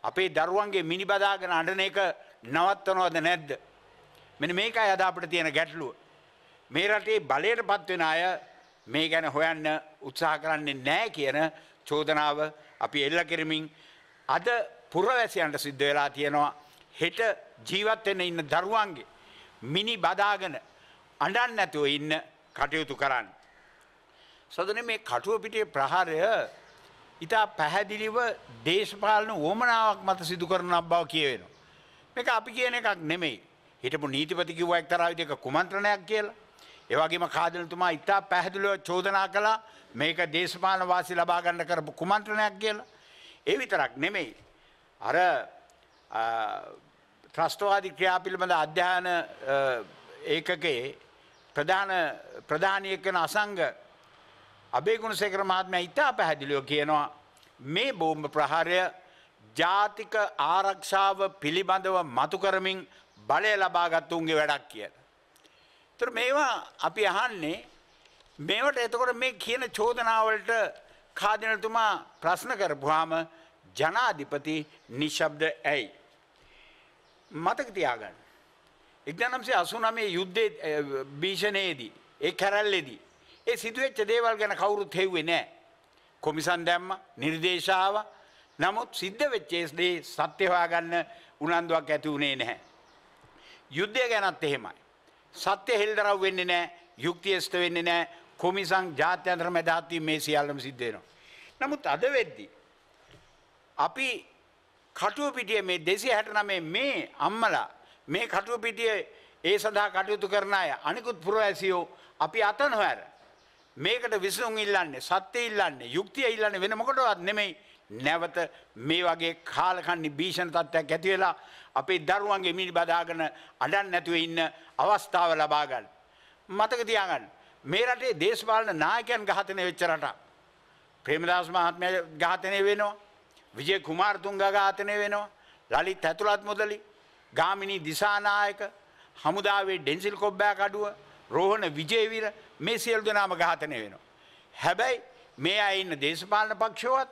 අපේ දරුවන්ගේ මිනි බදාගෙන අඩන එක නවත්තනවද නැද්ද. මෙන මේකයි අද අපට තියෙන ගැටලුව. මේ රටේ බලයට පත්වෙන අය මේ ගැන හොයන්න උත්සාහ කරන්නේ නෑ කියන චෝදනාව අපි එල්ල කෙරමින් අද පුරවැසියන්ට සිද්ධ වෙලා තියෙනවා හෙට ජීවත්වෙන්න ඉන්න දරුවන්ගේ මිනි බදාගෙන අඩන් නැතුව ඉන්න කටයුතු කරන්න. සදන මේ කටුව පිටේ ප්‍රහාරය ඉතා පැහැදිලිව දේශපාලන ඕමනාවක් මත සිදු කරන බව කියවෙන. මේක අපි කියන එකක් නෙමෙයි. හිටපු නීතිපතිකිව එක්තරාවිදක කුමන්ත්‍රණයක් කියලා. ඒවගේම කාදනතුමා ඉතා පැහැදිලිව චෝදනා කලා මේක දේශපාලන වාසි ලබාගන්න කරපු කුමන්ත්‍රණයක් කියලා. ඒ විතරක් නෙමෙයි. අර ත්‍රස්ටවාදි ක්‍රියා පිළිබඳ අධ්‍යාන ඒකගේ ප්‍රධාන ප්‍රධානයකන අසංග අබේගුණ සේකර මහත්මය ඉතා පැහැදිලියෝ කියනවා මේ බෝම්භ ප්‍රහාරය ජාතික ආරක්ෂාව පිළිබඳව මතු කරමින් බලය ලබාගත්තුන්ගේ වැඩක් කියල. තර මේවා අපි අහන්නේ මේවට එතකොට මේ කියන චෝදනාවලට කාදනතුමා ප්‍රශ්න කරපුහාම ජනාධිපති නිශබ්ද ඇයි. මතක තියාගන්න. එක්දනම්සේ අසුනමේ යුද්ධ භීෂණයේදී ඒ කැරල්ලෙදී. ඒ සිදුවච්ච දේවල් ගැන කවුරුත් හෙව්වේ නෑ. කොමිසන් දැම්ම නිර්දේශාව නමුත් සිද්ධ වෙච්චේස්දේ සත්‍යවා ගන්න උනන්දුවක් ඇති වුණේ නැහැ. යුද්ධය ගැනත් එහෙමයි. සත්‍ය හෙල්දරව් වෙන්නේ නෑ යුක්තියස්ත වෙන්නේ නෑ කොමිසං ජාත්‍යන්ත්‍ර මැදාත්වී මේ සියල්ලම සිද්ධයනවා. නමුත් අද වෙද්දි. අපි කටුව පිටිය මේ දෙසි හැටනමේ මේ අම්මලා මේ කටුව පිටිය ඒ සඳහා කටයුතු කරන අය අනිකුත් පුරවැසියෝ අපි අතන හැර. මේකට විසුන් ඉල්ලන්නේ සත්‍ය ඉල්ලන්නේ යුක්තිය ඉල්ලන්න වෙන මොකටවත් නෙමෙයි නැවත මේ වගේ කාලකන්නි භීෂණ තත්ත්වයක් ඇති වෙලා අපේ දරුවන්ගේ මිනි බදාගෙන අඩන් නැතුව ඉන්න අවස්ථාව ලබාගන්න. මතක තියාගන්න. මේ රටේ දේශපාලන නායකයන් ඝාතනය වෙච්ච රටක්. ප්‍රේමදාස් මහත්මය ඝාතනය වෙනවා. විජය කුමාරතුංග ඝාතනය වෙනවා. ලලිත් ඇතුළත් මුදලි ගාමිණී දිසානායක හමුදාවේ ඩෙන්සිල් කොබ්බෑ කඩුව රෝහණ විජයවීර මේ සියලු දෙනාම ඝාතනය වෙනවා. හැබැයි මේ අය ඉන්න දේශපාලන පක්ෂවත්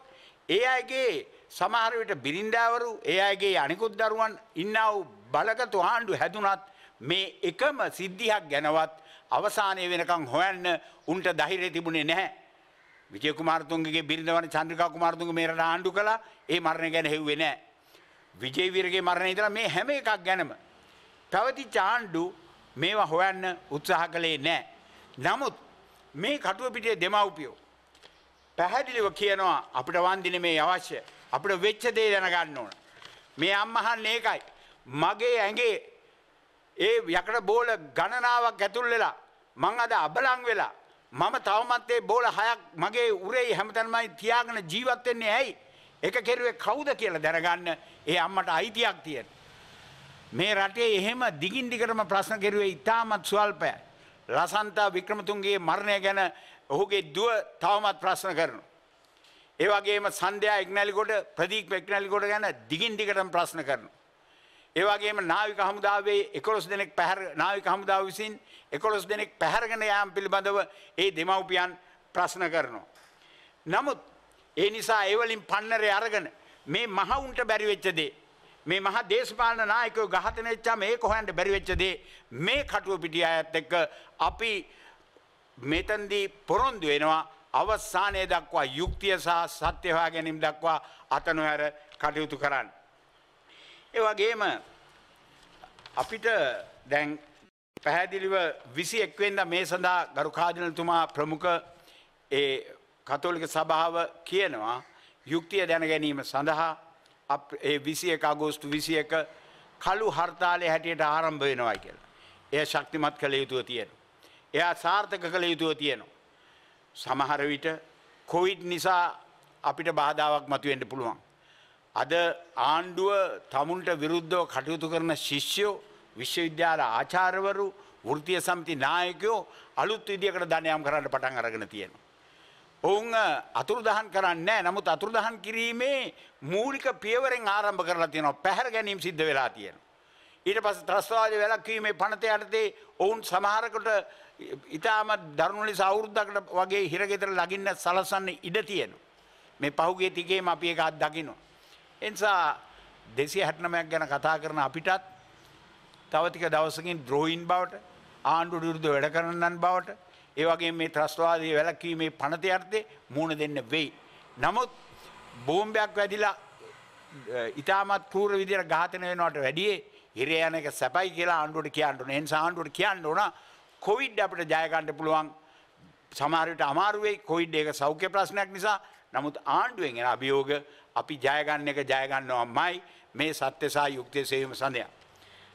ඒ අයගේ සමහරවිට බිරින්දාවරු ඒ අයගේ අනිකුත් දරුවන් ඉන්නව බලගතු ආණ්ඩු හැදුනත් මේ එකම සිද්ධියක් ගැනවත් අවසානය වෙනකං හොයන්න උන්ට දහිරය තිබුණේ නැහැ. විජය කුමාරතුන්ගේ බිරිඳවන චන්ද්‍රිකා කුමාරතුන්ගේ මේරට ආණ්ඩු කළා ඒ මරණය ගැන හෙව්වේ නැහැ. විජේවීරගේ මරණය ඉඳලා මේ හැම එකක් ගැනම පැවතිච්ච ආණ්ඩු මේවා හොයන්න උත්සාහ කළේ නෑ. නමුත් මේ කටුව පිටිය දෙමව්පියෝ. පැහැදිලිව කියනවා අපිට වන්දින මේ අවශ්‍ය අපිට වෙච්ච දේ දැනගන්න ඕන. මේ අම්මහන් ඒකයි. මගේ ඇගේ ඒ යකට බෝල ගණනාවක් ඇතුල් වෙලා මං අද අබලං වෙලා මම තවමත්තේ බෝල හයක් මගේ උරේ හැමතැනමයි තියාගෙන ජීවත්වෙන්නේ ඇයි එක කෙරුවේ කවුද කියලා දැනගන්න ඒ අම්මට අයිතියක් තියෙන. මේ රටේ එහෙම දිගින් දිගටම ප්‍රශ්න කෙරුවේ ඉතාමත් ස්වල්පය. ලසන්තා වික්‍රමතුන්ගේ මරණය ගැන ඔහුගේ දුව තවමත් ප්‍රශ්න කරනු. ඒවගේම සන්ධයා එක්නැලිකොට ප්‍රදීක් එක්නැලිකොට ගැන දිගින් දිගටම ප්‍රශ්න කරනු. ඒවගේම නාවික හමුදාවේ එකොළොස් දෙනෙක් පැහර නාවික හමුදාව විසින් එකොළොස් දෙනෙක් පැහැරගෙන යාම් පිළිබඳව ඒ දෙමව්පියන් ප්‍රශ්න කරනවා. නමුත් ඒ නිසා ඒවලින් පන්නරය අරගෙන මේ මහවුන්ට බැරිවෙච්චදේ. මේ මහ දේශපාලන නායකව ගහතන එච්චා මේ කොහන්ට බැරිවෙච්චදේ මේ කටුව පිටිය ඇත් එක්ක අපි මෙතන්දී පොරොන්දු වෙනවා අවස්සානය දක්වා යුක්තිය සහ සත්‍යවා ගැනීම් දක්වා අතනොහැර කටයුතු කරන්න. ඒවගේම අපිට දැන් පැහැදිලිව විසි එක්වෙන්ද මේ සඳහා ගරුකාජනතුමා ප්‍රමුඛ ඒ කතෝලික සභාව කියනවා යුක්තිය දැන ගැනීම සඳහා ඒ විසි එක අගෝස්තු විසි එක කළු හර්තාලය හැටියට ආරම්භ වෙනවා කියලා. එය ශක්තිමත් කළ යුතුව තියෙන. එයා සාර්ථක කළ යුතුව තියෙනවා. සමහර විට කොවිඩ් නිසා අපිට බාධාවක් මතුවෙන්ට පුළුවන්. අද ආණ්ඩුව තමුන්ට විරුද්ධව කටයුතු කරන ශිෂ්‍යයෝ විශ්වවිද්‍යාල ආචාරවරු වෘතිය සමිති නායකයෝ අලුත් විදිකට ධනයම් කරන්න පටන් අරගෙන තියෙනවා. ඔවුන් අතුරුදහන් කරන්න නමුත් අතුරුදහන් කිරීමේ මූලික පියවරෙන් ආරම්භ කරලා තියෙනවා පැහැර ගැනීම් සිද්ධ වෙලා තියෙනවා. ඊට පස්ස ත්‍රස්වාද වැලක්වීමේ පනත යටතේ ඔවුන් සමහරකට ඉතාමත් දරුණු ලෙස අවුරුද්දකට වගේ හිරගෙදර ලගින්න සලසන්න ඉඩ තියෙන. මේ පහුගේ තිගේම අපි එක අත් දකිනවා. එනිසා දෙසිය හැටනමයක් ගැන කතා කරන අපිටත් තවතික දවසකින් ද්‍රෝයින් බවට ආණ්ඩු විරුද්ධ වැඩ කරන්නන් බවට ඒවගේ මේ ත්‍රස්වාදය වැලක්වීමේ පනත අර්ථය මුණ දෙන්න වෙයි. නමුත් බෝම්භයක් වැදිලා ඉතාමත් කූර විදිර ඝාතනය වෙනවට වැඩියේ හිරයන එක සැපයි කියලා ආණ්ඩුවට කියන්නන එන් ආණ්ඩුවට කියන්න ඕන කොවිඩ් අපට ජයකණ්ඩ පුළුවන් සමාරයට අමාරුවේ කොයිඩ් එක සෞඛ්‍ය ප්‍රශ්නයක් නිසා නමුත් ආණ්ඩුවෙන් එන අභියෝග අපි ජයගන්න එක ජයගන්නවා මයි මේ සත්‍යසා යුක්තය සේවීම සඳය.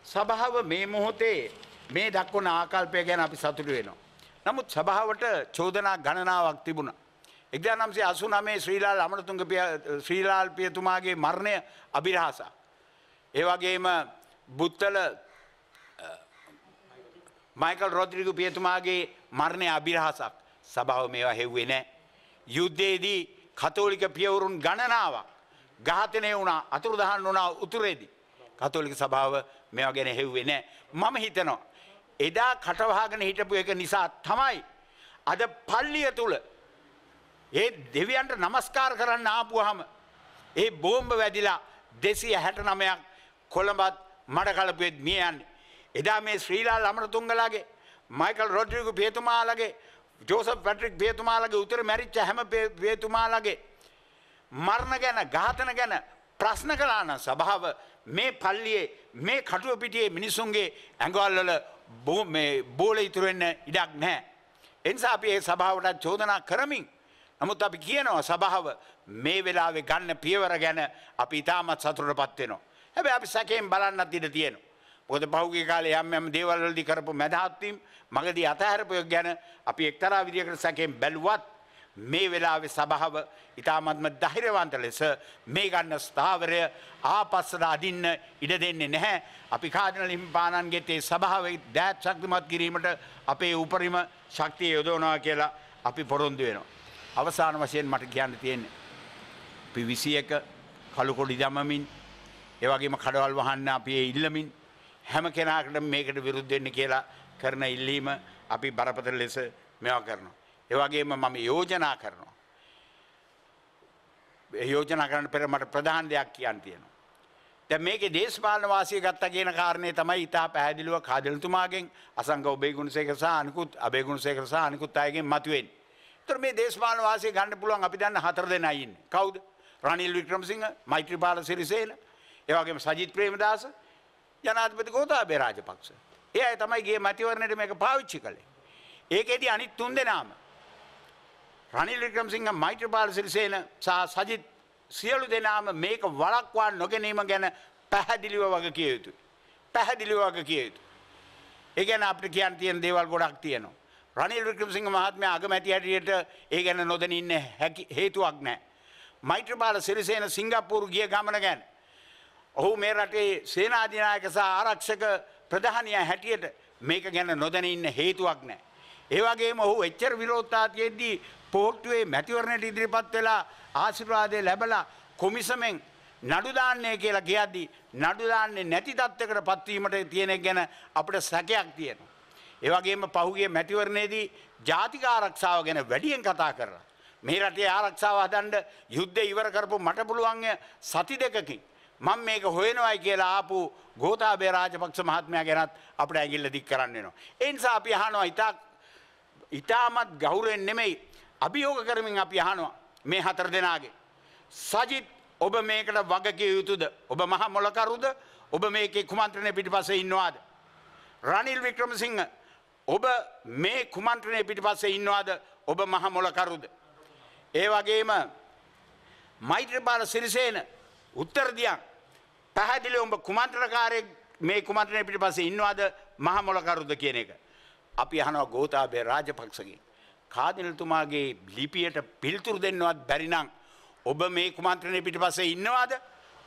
සභාව මේ මොහොතේ මේ දක්වන ආකල්පය ගැන අපි සතුට වෙනවා. නමුත් සභාවට චෝදනා ගණනාවක් තිබුණ. එක්ද නම්සේ අසු නමේ ශ්‍රීලාල් අමරතුන්ග ශ්‍රීලාල් පියතුමාගේ මරණය අභිරහසා. ඒවගේම බුත්තල මයිකල් රොද්රිගු පියතුමාගේ මරණය අභිරහසක් සභාව මේවා හෙව්වේ නෑ. යුද්ධයේදී කතෝලික පියවුරුන් ගණනාවක් ගාතනය වුණා අතුරුදහන් වුණා උතුරේදී. කතෝලික සභාව මෙවා ගැන හෙව්වේ නෑ. මම හිතනවා. එදා කටවහගෙන හිටපු එක නිසා තමයි. අද පල්ලිය තුළ ඒ දෙවියන්ට නමස්කාර කරන්න ආපුහම ඒ බෝම්බ වැදිලා දෙසිය හැට නමයක් කොළඹත් මඩ කලපුෙත් මිය යන්නේ. එදා මේ ශ්‍රීලාල් අමරතුංගලාගේ මයිකල් රොඩ්රිගු පේතුමාලගේ ජෝසප් පැට්‍රික් පේතුමාලගේ උතර මැරිච්ච හැම පේතුමාලගේ මරණ ගැන ඝාතන ගැන ප්‍රශ්න කලාන සභාව මේ පල්ලියේ මේ කටුව පිටියේ මිනිසුන්ගේ ඇඟවල්වල බෝල ඉතුරෙන්න ඉඩක් නැහැ. එනිසා අපි ඒ සභාවට චෝදනා කරමින් නමුත් අපි කියනවා සභාව මේ වෙලාවෙ ගන්න පියවර ගැන අපි ඉතාමත් සතුරට පත්වෙනවා. හැබැ අපි සැකයෙන් බලන්නත් ඉඩ තියෙනවා. පොද පහුගේ කාලේ යම් යම් දේවල්වලදි කරපු මැදහත්වීම් මගදී අතහැරපය ගැන අපි එක්තරා විදියකට සැකයෙන් බැලුවත් මේ වෙලාවෙ සභාව ඉතාමත්ම ධෛරවන්ත ලෙස මේ ගන්න ස්ථාවරය ආපස්සට අදින්න ඉඩ දෙන්නේ නැහැ. අපි කාදන ලිම්පානන්ගෙතේ සභාව දෑත් ශක්තිමත් කිරීමට අපේ උපරිම ශක්තිය යොදෝනවා කියලා අපි පොරොන්දු වෙනවා. අවසාන වශයෙන් මට කියන්න තියෙන්නේ. පිවිසි එක කළුකොඩි දමමින් ඒවගේම කඩවල් වහන්න අපි ඉල්ලමින් හැම කෙනාකට මේකට විරුද්ධෙන්න කියලා කරන ඉල්ලීම අපි බරපතල ලෙස මෙවා කරනවා. ඒවගේම මම යෝජනා කරනවා. යෝජනා කරන්න පෙර මට ප්‍රධාන දෙයක් කියන්න තියෙනවා. දැ මේක දේශපාලන වාසය ගත්ත කියන කාරණය තමයි ඉතා පැදිලිව කාදලතුමාගෙන් අසංග ඔබේගුණසේක සහ අනිකුත් අබේගුණසේක සහ අනිකුත් අයගෙන් මතුවෙන්. තර මේ දේශපාලන වාසය ගණඩ පුළුවන් අපි දන්න හතර දෙනයින් කවුද රනිල් වික්‍රමසිංහ මෛත්‍රපාල සිරිසේන ඒවගේම සජිත් ප්‍රේමදාස ජනාධපති ගෝතාබේ රාජපක්ෂ. ඒ අය තමයිගේ මතිවරණයට මේක පාවිච්චි කළේ. ඒකෙදී අනිත් තුන් දෙනාම. රනිල් වික්‍රමසිංහ මෛත්‍රපාල සිරිසේන සහ සජිත් සියලු දෙනාම මේක වලක්වා නොගැනීම ගැන පැහැදිලිව වග කිය යුතු. පැහැදිලිව වග කිය යුතු. ඒගැන අපට කියන් තියන් දේවල් ගොඩක් තියනවා. රනිල් වික්‍රමසිංහ මහත්මය අගමැති හැටියට ඒ ගැන නොදන ඉන්න හේතුවක් නෑ. මෛත්‍රපාල සිරිසේන සිංගප්පූරු ගිය ගමන ගැන. ඔහු මේ රටේ සේනාධනායක සහ ආරක්ෂක ප්‍රධානය හැටියට මේක ගැන නොදැන ඉන්න හේතුවක් නෑ. ඒවගේම ඔහු එච්චර විරෝත්තාතියෙද්දී පෝට්ටුවේ මැතිවරණයට ඉදිරිපත් වෙලා ආශිර්වාදය ලැබලා කොමිසමෙන් නඩුදාන්නේ කියලා කියද්දී නඩුදාන්නේ නැති තත්වකට පත්වීමට තියෙනෙක් ගැන අපට සැකයක් තියෙනවා. ඒවගේම පහුගේ මැතිවරණයේදී ජාතික ආරක්ෂාව ගැන වැඩියෙන් කතා කරලා. මේ රටේ ආරක්ෂාව හදන්ඩ යුද්ධ ඉවර කරපු මට පුළුවන්ය සති දෙකකින්. මං මේක හොයනවයි කියලා ආපු ගෝතාබේ රාජපක්ෂ මහත්මයා ගැනත් අපට ඇගිල්ල දික් කරන්නනවා. එනිසා අපි අහනවා ඉතා ඉතාමත් ගෞරෙන් නෙමෙයි අභියෝග කරමින් අපි අහනවා මේ හතර දෙනාගේ. සජිත් ඔබ මේකට වගකිය යුතුද ඔබ මහ මොලකරුද ඔබ මේක කුමන්ත්‍රණය පිටි පස ඉන්නවාද. රනිල් වික්‍රමසිංහ ඔබ මේ කුමන්ත්‍රණය පිටි පස්සේ ඉන්නවාද ඔබ මහ මොලකරුද. ඒ වගේම මෛත්‍රපාල සිරිසේන උත්තරදියන් පැහැදිලි ඔබ කුමන්ත්‍රකාරය මේ කුමන්ත්‍රණය පිටි පස්සේ ඉන්නවාද මහමොලකරුද කියන එක. අපි අහනවා ගෝතාබේ රාජපක්ෂගේ. කාදිනතුමාගේ ලිපියට පිල්තුරු දෙන්නවත් බැරිනං ඔබ මේ කුමන්ත්‍රණය පිට පසේ ඉන්නවාද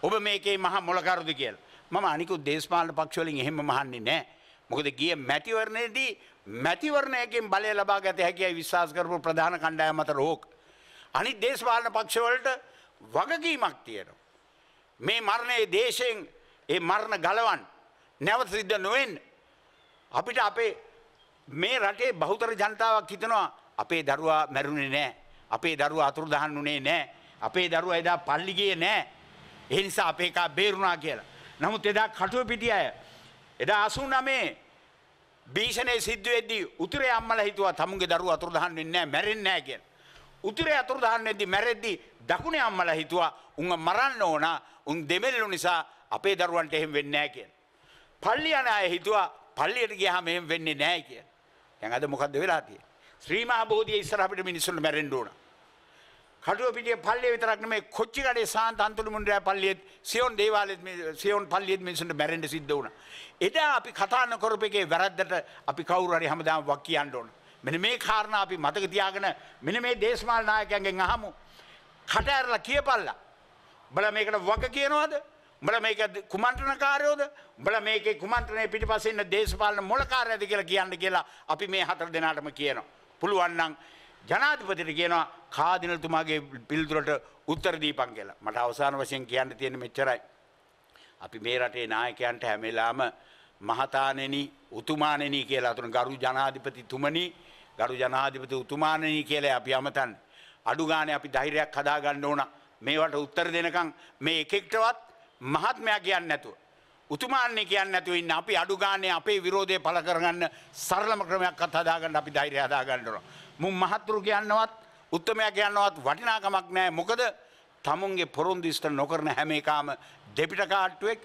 ඔබ මේකේ මහ මොලකරුද කියල මම අනිකු දේශපාලන පක්ෂවලින් එහෙම මහන්නේ නෑ මොකද ගිය මැතිවරණයේදී මැතිවරණයකින් බලය ලබා ගත හැකියි විශ්වාස කරපු ප්‍රධාන කණ්ඩායම අතර ඕක. අනිත් දේශපාලන පක්ෂවලට වගකීමක් තියෙනවා. මේ මරණයේ දේශයෙන් ඒ මරණ ගලවන් නැවත සිද්ධ නොවෙන් අපිට අපේ මේ රටේ බහුතර ජනතාවක් හිතනවා අපේ දරුවා මැරුණේ නෑ අපේ දරුව අතුරු දහන් වනේ නෑ අපේ දරුව එදා පල්ලිගේ නෑ එනිසා අපේ එකා බේරුණා කියලා. නමුත් එදා කටුව පිටිය අය එදා අසු නමේ භීෂණය සිද්ධ වෙද්දී උතුරේ අම්මල හිතුවා තමුන්ගේ දරුව අතුරු දහන් වෙන්නේ නැහැ මැරෙන්නේ නැහැ කියලා. උතුරේ අතුරු දහන් වෙද්දී මැරෙද්දී දකුණේ අම්මල හිතුවා උන්ව මරන්න ඕන උන් දෙමෙල්ලු නිසා අපේ දරුවන්ට එහෙම වෙන්නේ නැහැ කියලා. පල්ලි යන අය හිතුවා පල්ලියට ගියාම එහෙම වෙන්නේ නැහැ කියලා. දැන් අද මොකද්ද වෙලා තියෙන්නේ? ශ්‍රී මහා බෝධිය ඉස්සර අපිට මිනිස්සුන්ට මැරෙන්න ඕන. කටුව පිටිය පල්ලිය විතරක් නෙමෙයි කොච්චිකඩේ සාන්ත අන්තුළු මුණ්ඩෑ පල්ලියෙත් සියොන් දේවාලෙත් සියොන් පල්ලියෙත් මිනිසුන්ට මැරෙන්න සිද්ධ වුණා. එදා අපි කතා නොකරපු එකේ වැරද්දට අපි කවුරු හරි හැමදාම වක් කියන්න ඕන. මෙන්න මේ කාරණා අපි මතක තියාගෙන මෙන්න මේ දේශපාලන නායකයන්ගෙන් අහමු. කට ඇරලා කියපල්ලා. උඹලා මේකට වග කියනවද? උඹලා මේක කුමන්ත්‍රණකාරයෝද? උඹලා මේකේ කුමන්ත්‍රණයේ පිටිපස්සේ ඉන්න දේශපාලන මොලකාරයද කියලා කියන්න කියලා අපි මේ හතර දෙනාටම කියනවා. පුළුවන් නම් ජනාධිපතිට කියනවා කාදිනතුමාගේ පිළිතුරට උත්තර දීපන් කියලා. මට අවසාන වශයෙන් කියන්න තියෙන මෙච්චරයි. අපි මේ රටේ නායකයන්ට හැමෙලාම මහතානෙනි උතුමානෙනී කියලා අතුන ගරු ජනාධිපති තුමනි ගරු ජනාධිපති උතුමානනී කියලා අපි අමතන්. අඩු ගානේ අපි ධෛර්යයක් හදාගන්න ඕන මේවට උත්තර දෙනකම් මේ එකෙක්ටවත් මහත්මයා කියන්න නැතුව. උතුමාන්නේ කියන්න නැතුව ඉන්න අපි අඩු ගානේ අපේ විරෝධය පළ කරගන්න සරලම ක්‍රමයක් හදාගන්න අපි ධෛර්යය හදාගන්න ඕන. මුන් මහත්තුරු කියන්නවත් උත්තමයා කියන්නවත් වටිනාකමක් නෑ මොකද තමුන්ගේ පොරොන්දු ඉස්තර නොකරන හැම එකාම දෙපිට කාට්ටුවෙක්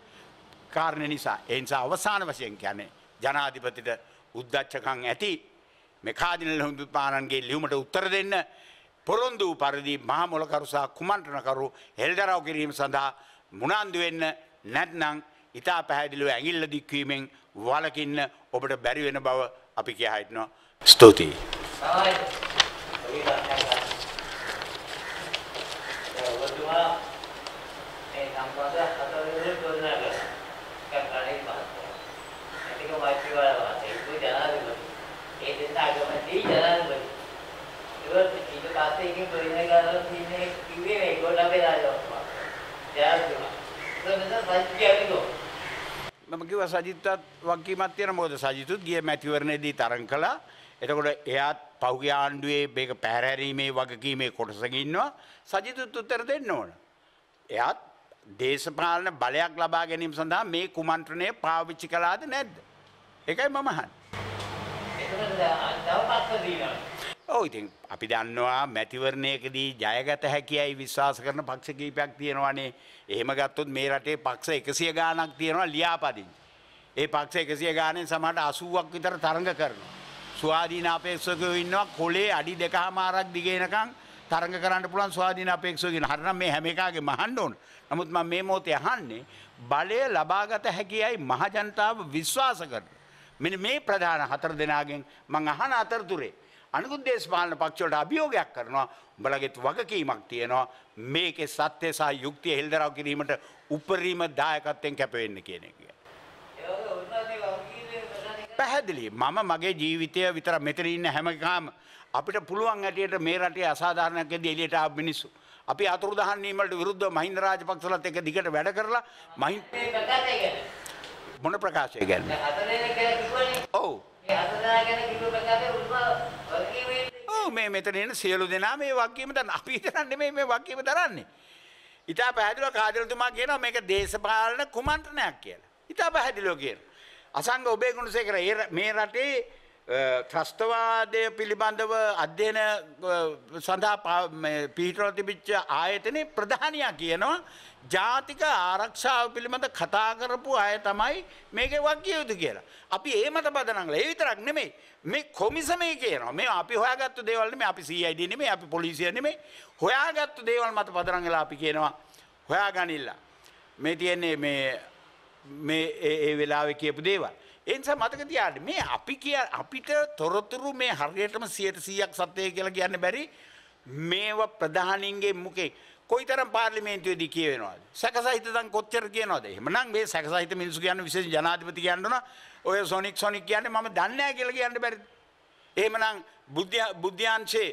කාරණය නිසා එනිසා අවසාන වශයෙන් කියන්නේ ජනාධිපතිට උද්දච්චකං ඇති මෙකාදිනල හොඳු පානන්ගේ ලියුමට උත්තර දෙන්න පොරොන්දු පරිදි මහමොලකරුසා කුමන්ට්‍රණකරු හෙල්දරව කිරීම සඳහා මුණන්දු වෙන්න නැත්නං ඉතා පැහැදිලිව ඇගිල්ල දික්වීමෙන් වලකින්න ඔබට බැරිවෙන බව අපි කියහිටනවා ස්තුතියි.
ඔබතුමා මේ සම්බන්ධ හතර විදිහට යෝජනා කළා. එකක් කලින් මහත්තයා. අනික මෛත්‍රීවල වාසේ ඉතු ජනාධිපති. ඒ දෙන්න අගමැති ජනාධිපති. ඉවත් ඊට පස්සේ එකේ ප්‍රවීණ ගානක් තියෙන්නේ කිව්වේ මේ ගොඩබේ රාජවක්මා. ජනාධිපති. ඒක නිසා පස්සියවිදෝ.
මම කිව්වා සජිත්වත් වගකීමක් තියෙන මොකද සජිතුත් ගිය මැතිවරණයේදී තරඟ කළා. එතකොට එයාත් පහුගිය ආණ්ඩුවේ මේක පැහැරීමේ වගකීමේ කොටසක ඉන්නවා. සජිතුත් උත්තර දෙන්න ඕන. එයාත් දේශපාලන බලයක් ලබා ගැනීම සඳහා මේ කුමන්ත්‍රණය පාවිච්චි කළාද නැද්ද? ඒකයි මම අහන්නේ.
එතකොට තව පස්ස දිනවා.
ඔව් ඉතින් අපි දන්නවා මැතිවරණයකදී ජයගත හැකියයි විශ්වාස කරන පක්ෂ කීපයක් තියෙනවානේ. එහෙම ගත්තොත් මේ රටේ පක්ෂ 100 ගාණක් තියෙනවා ලියාපදිංචි. ඒ පක්ෂ 100 ගාණෙන් සමහරට 80ක් විතර තරඟ කරනවා. ස්වාධීන අපේක්ෂකයෝ ඉන්නවා කොලේ අඩි දෙකමාරක් දිගේනකම් තරඟ කරන්න පුළුවන් ස්වාධීන අපේක්ෂකයෝ හරිනම් මේ හැම එකාගේ මහන්න ඕන. නමුත් මම මේ මොහොතේ අහන්නේ බලය ලබාගත හැකියයි මහජනතාව විශ්වාස කරන. මෙන්න මේ ප්‍රධාන හතර දෙනාගෙන් මං අහන අතරතුරේ අනිකුත් දේශපාලන පක්ෂවලට අභියෝගයක් කරනවා උඹලගෙත් වගකීමක් තියෙනවා මේකේ සත්‍ය සහ යුක්තිය හෙළිදරව් කිරීමට උපරිම දායකත්වයෙන් කැපවෙන්න කියන එක.
ඒ
පැහැදිලි මම මගේ ජීවිතය විතර මෙතන ඉන්න හැමකාම අපිට පුළුවන් ඇටියට මේ රටේ අසාධාරණයක්ද එලියට ආව මිනිස්සු. අපි අතුරුදහන් වීමට විරුද්ධව මහින්ද රාජපක්ෂලත් එක දිගට වැඩ කරලා මහින්. මොන ප්‍රකාශය ගැන. ඔව්.
හතර දෙනා ගැන කිව්ව ප්‍රකාශය උන්ව වගකීමේ
ඔව් මේ මෙතන ඉන්න සියලු දෙනා මේ වගකීම දරන අපි විතරක් නෙමෙයි මේ වගකීම දරන්නේ. ඉතා පැහැදිලිව කාදිරතුමා කියනවා මේක දේශපාලන කුමන්ත්‍රණයක් කියලා. ඉතා පැහැදිලිව කියනවා. අසංග ඔබේ ගුණසේකර ඒ ර- මේ රටේ ත්‍රස්තවාදය පිළිබඳව අධ්‍යයන අ, සඳහා පා- මේ පිහිටවල තිබිච්ච ආයතනයේ ප්‍රධානියා කියනවා ජාතික ආරක්ෂාව පිළිබඳ කතා කරපු අය තමයි මේකේ වක්කිය යුතු කියලා. අපි ඒ මත බදනංගල ඒ විතරක් නෙමෙයි. මේ කොමිසමේ කියනවා. මේ අපි හොයාගත්තු දේවල් නෙමෙයි. අපි CID නෙමෙයි. අපි පොලිසිය නෙමෙයි. හොයාගත්තු දේවල් මත පදනංගලා අපි කියනවා හොයාගනිල්ලා. මේ තියෙන්නේ මේ මේ ඒ ඒ වෙලාවේ කියපු දේවල්. එනිසා මතක තියාගන්න. මේ අපි කිය අපිට තොරතුරු මේ හරියටම 100%ක් සත්‍යය කියලා කියන්න බැරි මේව ප්‍රධානින්ගේ මුකේ කොයිතරම් පාර්ලිමේන්තුවේදී කියවෙනවද? සැකසහිත දන් කොච්චර කියනවද? එහෙමනම් මේ සැකසහිත මිනිස්සු කියන්නේ විශේෂ ජනාධිපති කියන්න ඕන. ඔය සොනික් සොනික් කියන්නේ මම දන්නේ නැහැ කියලා කියන්න බැරිද? එහෙමනම් බුද්ධ බුද්ධ්‍යංශේ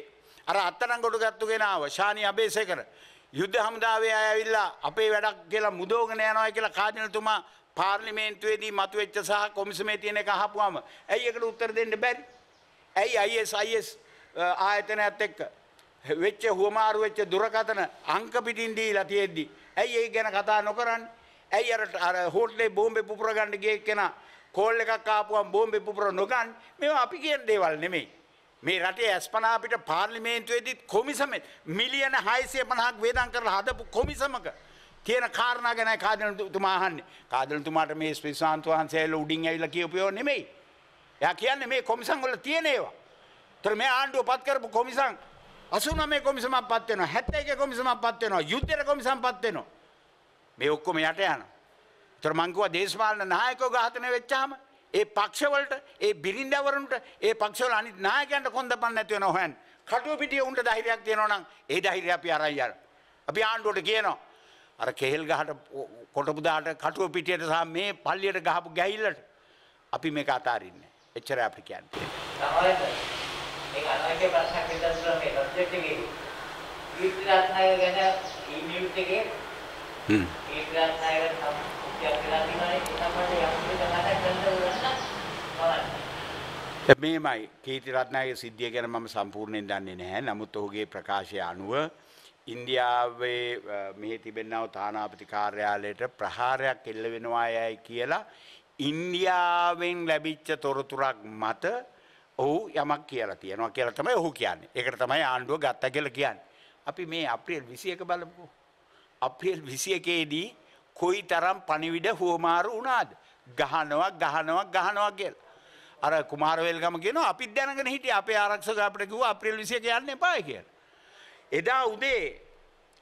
අර අත්තරංගොඩ ගත්තු කෙනාව ශානි අබේසේකර යුද්ධ හමුදාවේ අය ඇවිල්ලා අපේ වැඩක් කියලා මුදෝගෙන යනවා කියලා කාදිනතුමා පාර්ලිමේන්තුවේදී මතුවෙච්ච සහ කොමිසමේ තියෙන එක අහපුවාම ඇයි ඒකට උත්තර දෙන්න බැරි? ඇයි IS IS ආයතනයත් එක්ක වෙච්ච හුවමාරු වෙච්ච දුරකථන අංක පිටින් දීලා තියෙද්දි ඇයි ඒ ගැන කතා නොකරන්නේ? ඇයි අර අර හෝටලේ බෝම්බේ පුපුර ගන්න ගිය කෙනා කෝල් එකක් ආපුවම බෝම්බේ පුපුර නොගන්න මේවා අපි කියන දේවල් නෙමෙයි. මේ රටේ ඇස්පනා අපිට පාර්ලිමේන්තුවේදීත් කොමිසමේ මිලියන 650ක් වේදම් කරලා හදපු කොමිසමක තියෙන කාරණා ගැන කාදනතුමා අහන්නේ. කාදනතුමාට මේ ස්පිසාන්ත වහන්සේලා උඩින් ඇවිල්ලා කියපුවෝ නෙමෙයි. එයා කියන්නේ මේ කොමිසම් වල තියෙන ඒවා. ତර මේ ආණ්ඩුව පත් කරපු කොමිසම් 89 කොමිසමක් පත් වෙනවා 71 කොමිසමක් පත් වෙනවා යුද්ධයට කොමිසම් පත් වෙනවා. මේ ඔක්කොම යට යනවා. තර මං කිව්වා දේශපාලන නායකයෝ ඝාතනය වෙච්චාම ඒ පක්ෂවලට ඒ බිරින්දවරුන්ට ඒ පක්ෂවල අනිත් නායකයන්ට කොන්දපන් නැති වෙනවා හොයන්. කටුව පිටියේ උන්ට ධෛර්යයක් තියෙනවා නම් ඒ ධෛර්යය අපි අරන් යන්න. අපි ආණ්ඩුවට කියනවා අර කෙහෙල් ගහට කොටපු දාට කටුව පිටියට සහ මේ පල්ලියට ගහපු ගැහිල්ලට අපි මේක අතාරින්නේ. එච්චරයි අපි කියන්නේ.
ඒක අනවශ්‍ය ප්‍රශ්නයක් විතරක් මේ සබ්ජෙක්ට් එකේ. කීර්තිරත්නායක ගැන ඊනිවුස් එකේ
හ්ම්.
කීර්තිරත්නායක සම්පූර්ණයක් වෙලා තියෙනවා ඒ සම්බන්ධයෙන් යම් කරන්න ඕන නම්
මේමයි. කීති රත්නාගේ සිද්ධිය ගැන මම සම්පූර්ණයෙන් දන්නේ නැහැ. නමුත් ඔහුගේ ප්‍රකාශය අනුව ඉන්දියාවේ මෙහි තිබෙනව තානාපති කාර්යාලයට ප්‍රහාරයක් එල්ල වෙනවා යයි කියලා ඉන්දියාවෙන් ලැබිච්ච තොරතුරක් මත ඔහු යමක් කියලා තියෙනවා කියලා තමයි ඔහු කියන්නේ. ඒකට තමයි ආණ්ඩුව ගත්තා කියලා කියන්නේ. අපි මේ අප්‍රේල් 21 බලමුකෝ. අප්‍රේල් 21 දී කොයි තරම් පණිවිඩ හුවමාරු වුණාද? ගහනවා ගහනවා ගහනවා කියලා. අර කුමාරවේල්ගම කියනවා අපිත් දැනගෙන හිටියේ අපේ ආරක්ෂක අපිට කිව්වා අප්‍රේල් 21 යන්න එපායි කියලා. එදා උදේ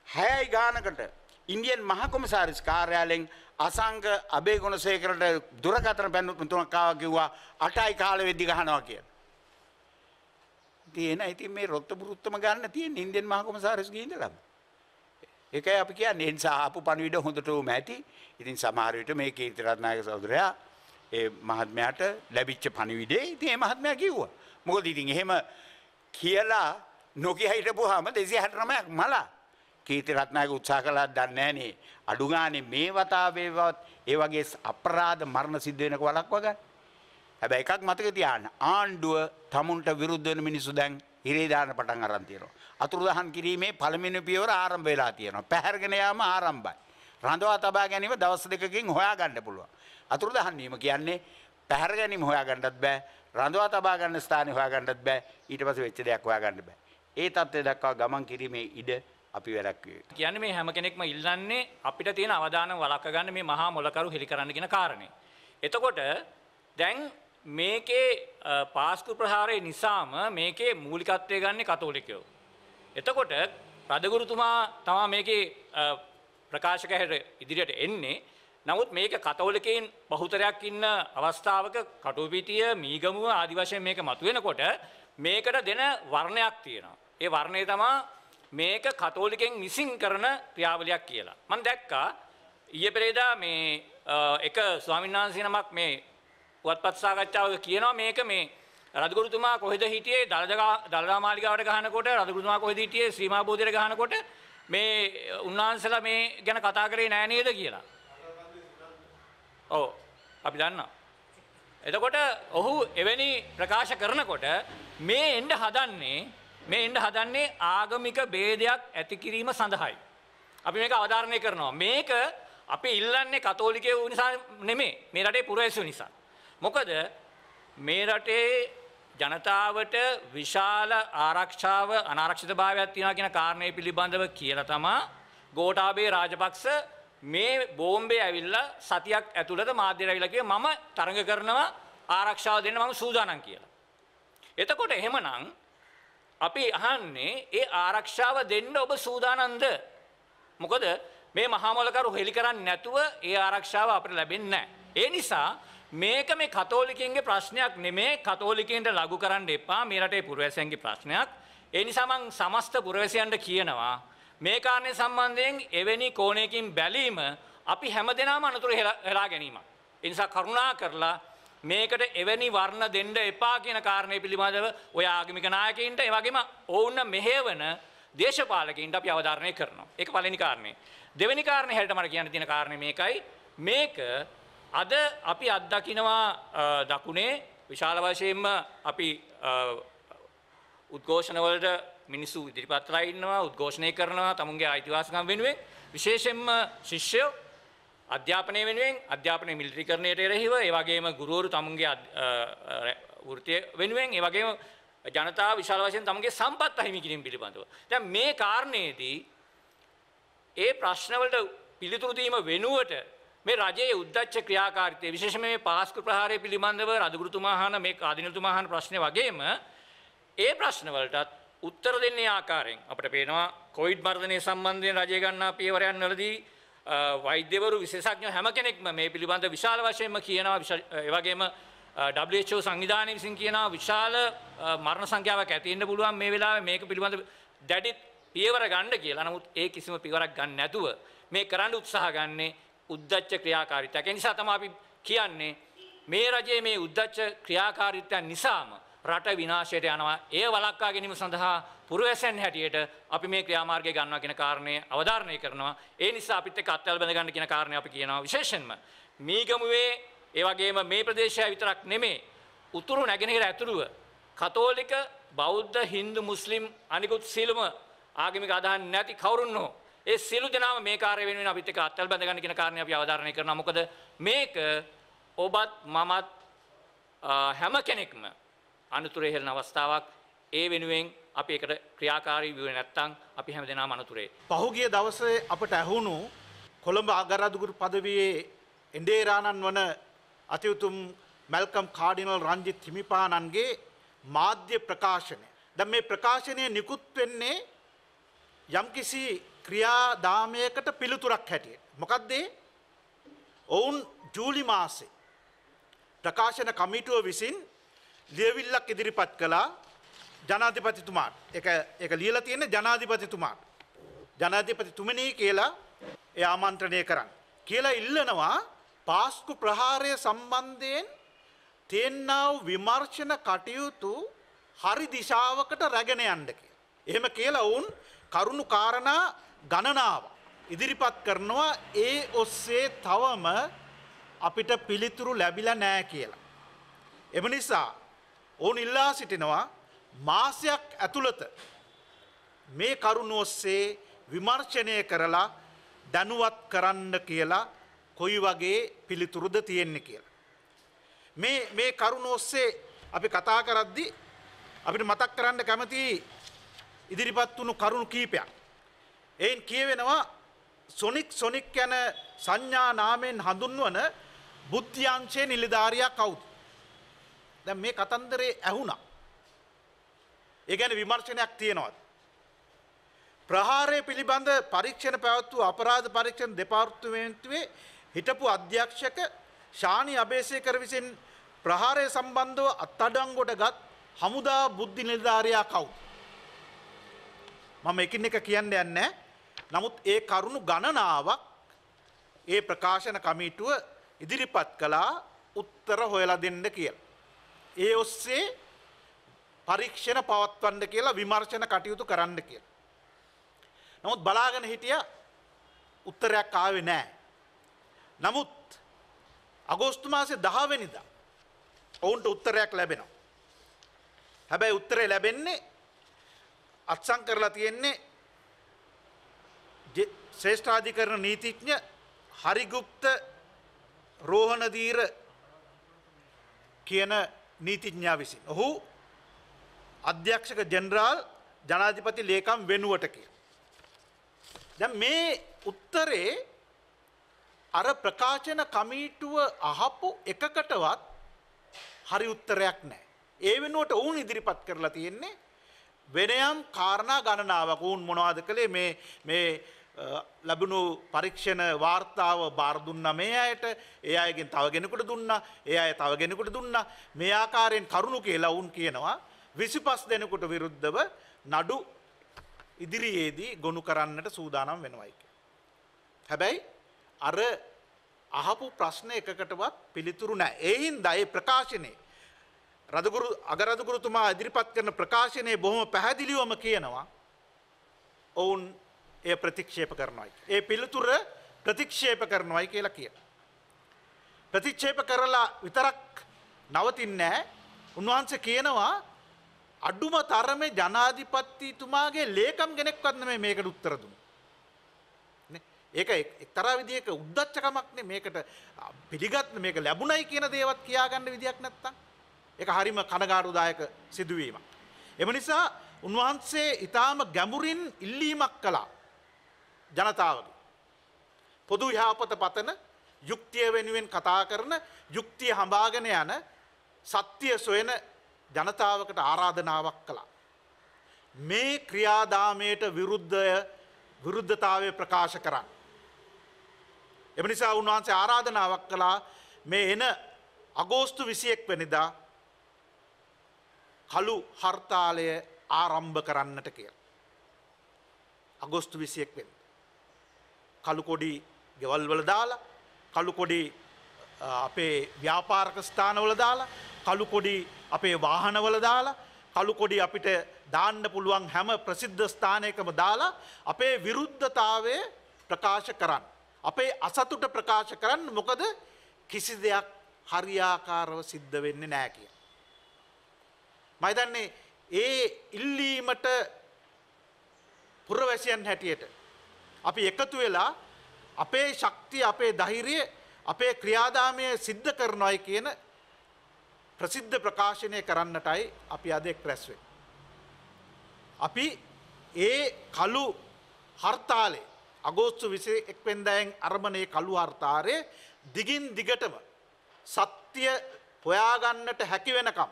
6යි ගානකට ඉන්දියන් මහ කොමසාරිස් කාර්යාලයෙන් අසංග අබේගුණසේකරට දුරකථන පැන්තුමක් ආවා කිව්වා 8යි කාලෙ වෙද්දි ගහනවා කියලා. තියෙන ඉතින් මේ රොත්ත බුරුත්තම ගන්න තියෙන ඉන්දියන් මහ කොමසාරිස් ගිහින් ඉඳලා. ඒකයි අපි කියන්නේ ඒ නිසා ආපු පණිවිඩ හොඳටම ඇති. ඉතින් සමහර විට මේ කීර්ති රත්නායක සහෝදරයා ඒ මහත්මයාට ලැබිච්ච පණිවිඩේ ඉතින් ඒ මහත්මයා කිව්වා. මොකද ඉතින් එහෙම කියලා නොකිය හිටපුවාම 269ක් මලා. කීර්ති රත්නායක උත්සාහ කළා දන්නේ නැහනේ. අඩු ගානේ මේ වතාවේවත් ඒ වගේ අපරාධ මරණ සිද්ධ වෙනක වළක්වා ගන්න. හැබැයි එකක් මතක තියාගන්න ආණ්ඩුව තමුන්ට විරුද්ධ වෙන මිනිස්සු දැන් හිරේ දාන්න පටන් අරන් තියෙනවා. අතුරුදහන් කිරීමේ පළවෙනි පියවර ආරම්භ වෙලා තියෙනවා. පැහැරගෙන යාම ආරම්භයි. රඳවා තබා ගැනීම දවස් දෙකකින් හොයා ගන්න පුළුවන්. අතුරුදහන් වීම කියන්නේ පැහැර ගැනීම හොයා ගන්නත් බෑ. රඳවා තබා ගන්න ස්ථානේ හොයා ගන්නත් බෑ. ඊට පස්සේ වෙච්ච දෙයක් හොයා ගන්න බෑ. ඒ தත්ත්වය දක්වා ගමන් කිරීමේ ඉඩ අපි වැඩක් වේ.
කියන්නේ මේ හැම කෙනෙක්ම ඉල්ලන්නේ අපිට තියෙන අවධානය වළක්ව ගන්න මේ මහා මොලකරු හෙලි කරන්න කියන කාරණේ. එතකොට දැන් මේකේ අ, පාස්කු ප්‍රහාරය නිසාම මේකේ මූලිකත්වය ගන්නේ කතෝලිකයෝ. එතකොට රදගුරුතුමා තමා මේකේ අ, ප්‍රකාශක හැට ඉදිරියට එන්නේ නමුත් මේක කතෝලිකයින් බහුතරයක් ඉන්න අවස්ථාවක කටුපිටිය මීගමුව ආදි වශයෙන් මේක මතුවෙනකොට මේකට දෙන වර්ණයක් තියෙනවා. ඒ වර්ණය තමා මේක කතෝලිකෙන් විසින් කරන ක්‍රියාවලියක් කියලා. මම දැක්කා ඊයේ පෙරේදා මේ අ, එක ස්වාමීන් වහන්සේ නමක් මේ පුවත්පත් සාකච්ඡාවක කියනවා මේක මේ රජගුරුතුමා කොහෙද හිටියේ දළදා දළදා මාලිගාවට ගහනකොට රජගුරුතුමා කොහෙද හිටියේ සීමා බෝධියට ගහනකොට මේ උන්වහන්සේලා මේ ගැන කතා කරේ නෑ නේද කියලා. ඔව් අපි දන්නවා. එතකොට ඔහු එවැනි ප්‍රකාශ කරනකොට මේ එන්ඩ හදන්නේ මේ එන්ඩ හදන්නේ ආගමික බේදයක් ඇති කිරීම සඳහායි. අපි මේක අවධාරණය කරනවා. මේක අපි ඉල්ලන්නේ කතෝලිකය වූ නිසා නෙමේ මේ රටේ පුරවැසු නිසා. මොකද මේ රටේ ජනතාවට විශාල ආරක්ෂාව අනාරක්ෂිත භාවයක් තියෙනවා කියන කාරණය පිළිබඳව කියලා තමා ගෝඨාභය රාජපක්ෂ මේ බෝම්බේ ඇවිල්ලා සතියක් ඇතුළත මාධ්‍යයට ඇවිල්ලා කිව්වේ මම තරඟ කරනවා ආරක්ෂාව දෙන්න මම සූදානම් කියලා. එතකොට එහෙමනම් අපි අහන්නේ ඒ ආරක්ෂාව දෙන්න ඔබ සූදානම්ද? මොකද මේ මහා මොලකරු හෙලි කරන්නේ නැතුව ඒ ආරක්ෂාව අපිට ලැබෙන්නේ නැහැ. ඒ නිසා මේක මේ කතෝලිකන්ගේ ප්‍රශ්නයක් නෙමේ කතෝලිකන්ට ලඝු කරන්න එපා මේ රටේ පුරවැසියන්ගේ ප්‍රශ්නයක්. ඒ නිසා මං සමස්ත පුරවැසියන්ට කියනවා මේ කාරණය සම්බන්ධයෙන් එවැනි කෝණයකින් බැලීම අපි හැමදෙනාම අනතුරු හෙලා හෙලා ගැනීමක්. ඒ නිසා කරුණා කරලා මේකට එවැනි වර්ණ දෙන්න එපා කියන කාරණය පිළිබඳව ඔය ආගමික නායකයින්ට ඒ වගේම ඔවුන් මෙහෙවන දේශපාලකයින්ට අපි අවධාරණය කරනවා. ඒක පළවෙනි කාරණේ. දෙවෙනි කාරණේ හැට මට කියන්න තියෙන කාරණේ මේකයි. මේක අද අපි අත්දකිනවා අ, දකුණේ විශාල වශයෙන්ම අපි අ, උද්ඝෝෂණවලට මිනිස්සු ඉදිරිපත්ලා ඉන්නවා උද්ඝෝෂණය කරනවා තමුන්ගේ අයිතිවාසිකම් වෙනුවෙන් විශේෂයෙන්ම ශිෂ්‍යයෝ අධ්‍යාපනය වෙනුවෙන් අධ්‍යාපනය මිලිටරිකරණයට එරෙහිව ඒ වගේම ගුරුවරු තමුන්ගේ අධ්- අ, අ, වෘත්තිය වෙනුවෙන් ඒ වගේම ජනතාව විශාල වශයෙන් තමුන්ගේ සම්පත් අහිමි කිරීම පිළිබඳව. දැන් මේ කාරණේදී ඒ ප්‍රශ්නවලට පිළිතුරු දීම වෙනුවට මේ රජයේ උද්දච්ච ක්‍රියාකාරීත්වය විශේෂයෙන්ම මේ පාස්කු ප්‍රහාරය පිළිබඳව රජගුරුතුමා අහන මේ ආධිනතුමා අහන ප්‍රශ්නේ වගේම ඒ ප්‍රශ්නවලටත් උත්තර දෙන්නේ ආකාරයෙන් අපිට පේනවා කොවිඩ් මර්ධනය සම්බන්ධයෙන් රජය ගන්නා පියවරයන් වලදී අ, වෛද්‍යවරු විශේෂඥ හැම කෙනෙක්ම මේ පිළිබඳ විශාල වශයෙන්ම කියනවා විශා- ඒ වගේම අ, WHO සංවිධානය විසින් කියනවා විශාල අ, මරණ සංඛ්‍යාවක් ඇති වෙන්න පුළුවන් මේ වෙලාවේ මේක පිළිබඳ දැඩි පියවර ගන්න කියලා. නමුත් ඒ කිසිම පියවරක් ගන්න නැතුව මේ කරන්න උත්සාහ ගන්නේ උද්දච්ච ක්‍රියාකාරීත්වයක්. ඒ නිසා තමයි අපි කියන්නේ මේ රජයේ මේ උද්දච්ච ක්‍රියාකාරීත්වයන් නිසාම රට විනාශයට යනවා. ඒ වළක්වා ගැනීම සඳහා පුරවැසන් හැටියට අපි මේ ක්‍රියාමාර්ගය ගන්නවා කියන කාරණය අවධාරණය කරනවා. ඒ නිසා අපිත් එක්ක අත්වැල් බැඳ ගන්න කියන කාරණය අපි කියනවා විශේෂයෙන්ම මීගමුවේ ඒ වගේම මේ ප්‍රදේශය විතරක් නෙමේ උතුරු නැගෙනහිර ඇතුළුව කතෝලික බෞද්ධ හින්දු මුස්ලිම් අනිකුත් සියලුම ආගමික අදහන් නැති කවුරුන් හෝ ඒ සියලු දෙනාම මේ කාර්ය වෙනුවෙන් අපිත් එක්ක අත්වැල් බැඳ ගන්න කියන කාරණය අපි අවධාරණය කරනවා. මොකද මේක ඔබත් මමත් ආ, හැම කෙනෙක්ම අනතුරේ හෙළන අවස්ථාවක් ඒ වෙනුවෙන් අපි එකට ක්‍රියාකාරී වුවේ නැත්තම් අපි හැමදෙනාම අනතුරේ.
පහුගිය දවසේ අපට ඇහුණු කොළඹ අගරදුගුරු පදවියේ එන්ඩේරාණන් වන අතියුතුම් මැල්කම් කාඩිනල් රංජිත් හිමිපාණන්ගේ මාධ්‍ය ප්‍රකාශනය. ද මේ ප්‍රකාශනය නිකුත් වෙන්නේ යම්කිසි ක්‍රියාදාමයකට පිළිතුරක් හැටිය. මොකක්දේ ඔවුන් ජූලි මාසේ ප්‍රකාශන කමිටුව විසින් ලියවිල්ලක් ඉදිරිපත් කළා ජනාධිපතිතුමාට එක එක ලියල තියෙන ජනාධිපතිතුමාට ජනාධිපතිතුමනී කියලා එය ආමන්ත්‍රණය කරන්න. කියලා ඉල්ලනවා පාස්කු ප්‍රහාරය සම්බන්ධයෙන් තියෙන්නාව විමර්ශන කටයුතු හරි දිශාවකට රැගෙන යන්ඩ කිය. එහෙම කියලා ඔවුන් කරුණු කාරණා ගණනාව ඉදිරිපත් කරනවා ඒ ඔස්සේ තවම අපිට පිළිතුරු ලැබිල නෑ කියලා. එම නිසා ඔවුන් ඉල්ලා සිටිනවා මාසයක් ඇතුළත මේ කරුණු ඔස්සේ විමර්ශනය කරලා දැනුවත් කරන්න කියලා කොයි වගේ පිළිතුරුද තියෙන්නේ කියලා. මේ මේ කරුණු ඔස්සේ අපි කතා කරද්දි අපිට මතක් කරන්න කැමති ඉදිරිපත් වුණු කරුණු කීපයක්. එයින් කියවෙනවා සොනික් සොනික් යන සංඥා නාමෙන් හඳුන්වන බුද්ධ්‍යංශයේ නිලධාරයා කවුද. දැන් මේ කතන්දරේ ඇහුණා. ඒ ගැන විමර්ශනයක් තියෙනවද. ප්‍රහාරය පිළිබඳ පරීක්ෂණ පැවත්වූ අපරාධ පරීක්ෂණ දෙපාර්තමේන්තුවේ හිටපු අධ්‍යක්ෂක ශානි අබේසේකර විසින් ප්‍රහාරය සම්බන්ධව අත්තඩංගොට ගත් හමුදා බුද්ධි නිලධාරයා කවුද. මම එකින් එක කියන්න යන්න නමුත් ඒ කරුණු ගණනාවක් ඒ ප්‍රකාශන කමිටුව ඉදිරිපත් කළා උත්තර හොයලා දෙන්න කියල. ඒ ඔස්සේ පරීක්ෂණ පවත්වන්න කියලා විමර්ශන කටයුතු කරන්න කියල. නමුත් බලාගෙන හිටිය උත්තරයක් ආවේ නෑ. නමුත් අගෝස්තු මාසේ දහවැනිද ඔවුන්ට උත්තරයක් ලැබෙනවා. හැබැයි උත්තරේ ලැබෙන්නේ අත්සං කරලා තියෙන්නේ ශ්‍රේෂ්ඨාධිකරන නීතිඥ හරිගුප්ත රෝහණදීර කියන නීතිඥා විසින්. ඔහු අධ්‍යක්ෂක ජෙනරාල් ජනාධිපති ලේකම් වෙනුවට කිය. දැ මේ උත්තරේ අර ප්‍රකාශන කමීටුව අහපු එකකටවත් හරි උත්තරයක් නෑ. ඒ වෙනුවට ඔවුන් ඉදිරිපත් කරලා තියෙන්නේ වෙනයම් කාරණා ගණනාවක් ඔවුන් මොනවාද කළේ මේ මේ ලැබුණු පරීක්ෂණ වාර්තාව බාරදුන්න මේ අයට ඒ අයගෙන් තවගෙනෙකුට දුන්න ඒ අය තවගෙනෙකුට දුන්න. මේ ආකාරයෙන් කරුණු කියලා ඔවුන් කියනවා. විසි පස් දෙනෙකුට විරුද්ධව නඩු ඉදිරියේදී ගොුණු කරන්නට සූදානම් වෙනවයික. හැබැයි අර අහපු ප්‍රශ්න එකකටවත් පිළිතුරු නෑ. එයින් දයි ප්‍රකාශනය රදගුරු අගරදගුරුතුමා ඉදිරිපත් කරන ප්‍රකාශනය බොහොම පැහැදිලිවම කියනවා. ඔවුන් ඒ ප්‍රතික්ෂේප කරනවයි. ඒ පිළිතුර ප්‍රතික්ෂේප කරනවයි කියලා කිය. ප්‍රතික්ෂේප කරලා විතරක් නවතින්නෑ උන්වහන්සේ කියනවා අඩුම තරම ජනාධිපත්තිතුමාගේ ලේකම් ගෙනෙක්වත්න මේ මේකට උත්තරදුන. ඒක එක්තරා විදික උද්දච්චකමක්නේ මේකට පිළිගත් මේක ලැබුණයි කියන දේවත් කියාගන්න විදියක් නැත්තම් එක හරිම කනගාරුදායක සිදුවීම. එම නිසා උන්වහන්සේ ඉතාම ගැඹුරින් ඉල්ලීමක් කළා ජනතාවගේ. පොදු යහපත පතන යුක්තිය වෙනුවෙන් කතා කරන යුක්තිය හඹාගෙන යන සත්‍යය සොයන ජනතාවකට ආරාධනාවක් කළා. මේ ක්‍රියාදාමයට විරුද්ධය විරුද්ධතාවය ප්‍රකාශ කරන්න. එම නිසා උන්වහන්සේ ආරාධනාවක් කළා මේ එන අගෝස්තු විසියෙක් වනිදා කළු හර්තාලය ආරම්භ කරන්නට කිය. අගොස්තු විසියෙක් වෙන්. කළුකොඩි ගෙවල්වල දාලා කළුකොඩි අපේ ව්‍යාපාරක ස්ථානවල දාලා කළුකොඩි අපේ වාහනවල දාලා කළුකොඩි අපිට දාන්න පුළුවන් හැම ප්‍රසිද්ධ ස්ථානයකම දාලා අපේ විරුද්ධතාවය ප්‍රකාශ කරන්න. අපේ අසතුට ප්‍රකාශ කරන්න මොකද කිසි දෙයක් හරියාකාරව සිද්ධ වෙන්න නෑ කිය. මයිතන්නේ ඒ ඉල්ලීමට පුරවැසියන් හැටියට. අපි එකතු වෙලා අපේ ශක්තිය අපේ දහිරිය අපේ ක්‍රියාදාමය සිද්ධ කරනොයි කියන ප්‍රසිද්ධ ප්‍රකාශනය කරන්නටයි අපි අදෙක් රැස්වේ. අපි ඒ කළු හර්තාලේ අගෝස්තු විසි එක්වෙන්දෑන් අරමණය කළු හර්තාරය දිගින් දිගටම සත්‍යය හොයාගන්නට හැකි වෙනකම්.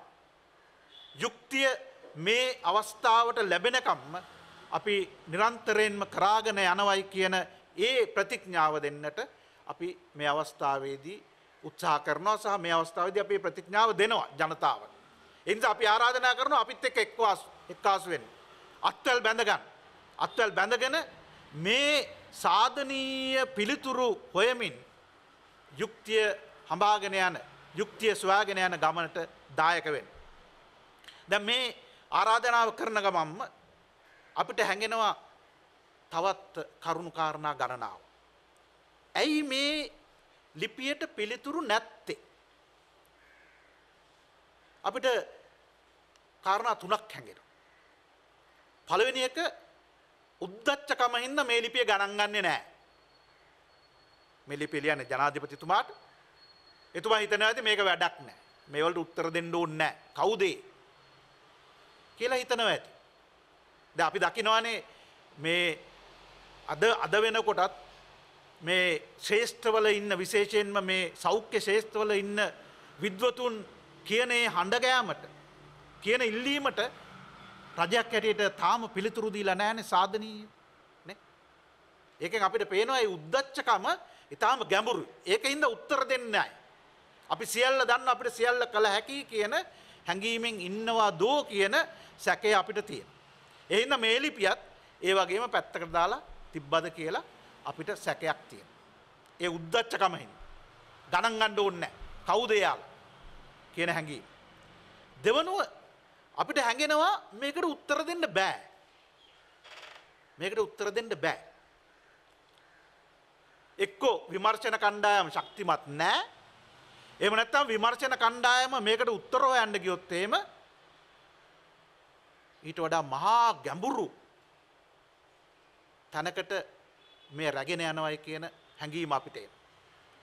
යුක්තිය මේ අවස්ථාවට ලැබෙනකම්ම අපි නිරන්තරයෙන්ම කරාගෙන යනවයි කියන ඒ ප්‍රතිඥාව දෙන්නට අපි මේ අවස්ථාවේදී උත්සාහ කරනවා සහ මේ අවස්ථාවද අපේ ප්‍රතිඥාව දෙනවා ජනතාව. එනිස අපි ආරාධනා කරන අපිත් එක් එක්වාස් එක්කාසුවෙන්. අත්වල් බැඳගන්න. අත්වල් බැඳගෙන මේ සාධනීය පිළිතුරු හොයමින් යුක්තිය හඹාගෙන යන යුක්තිය ස්වාගෙන යන ගමනට දායකවෙන්. දැ මේ ආරාධනාව කරන ගමම්ම අපිට හැඟෙනවා තවත් කරුණුකාරණා ගණනාව. ඇයි මේ ලිපියට පිළිතුරු නැත්තේ. අපිට කාරණා තුනක් හැඟෙන. පළවෙනි එක උද්දච්චකම හින්ද මේ ලිපිය ගණන්ගන්නේ නෑ. මෙලි පිළියන ජනාධිපතිතුමාට එතුමා හිතන ඇති මේක වැඩක් නෑ මේවලට උත්තර දෙන්න ඕන්න නෑ කවුදේ කියලා හිතනව ඇති. ද අපි දකිනවානේ මේ අද අද වෙනකොටත් මේ ශේෂ්ඨවල ඉන්න විශේෂයෙන්ම මේ සෞඛ්‍ය ශේෂ්ඨවල ඉන්න විද්වතුන් කියනේ හඬගෑමට කියන ඉල්ලීමට රජයක් හැටියට තාම පිළිතුරුදීලා නෑන සාධනී ඒකෙන් අපිට පේනවා උද්දච්චකම ඉතාම ගැඹුරු ඒක ඉන්ද උත්තර දෙන්නයි. අපි සියල්ල දන්න අපිට සියල්ල කළ හැකි කියන හැඟීමෙන් ඉන්නවා දෝ කියන සැකය අපිට තියෙන. එහින්ද මේලිපියත් ඒ වගේම පැත්තකට දාලා තිබ්බද කියලා අපිට සැකයක් තියෙන. ඒ උද්දච්චකමහින් ගණන් ගණ්ඩ ඕන්න කවුදයාල කියන හැඟීම. දෙවනුව අපිට හැඟෙනවා මේකට උත්තර දෙන්න බෑ. මේකට උත්තර දෙන්න බෑ. එක්කෝ විමර්ශන කණ්ඩායම ශක්තිමත් නෑ එම නැත්තම් විමර්ශන කණ්ඩායම මේකට උත්තරෝ යන්න ගියොත්තේම ඊට වඩා මහා ගැඹුරු තැනකට මේ රැගෙන යනවයි කියන හැඟීම අපිටේ.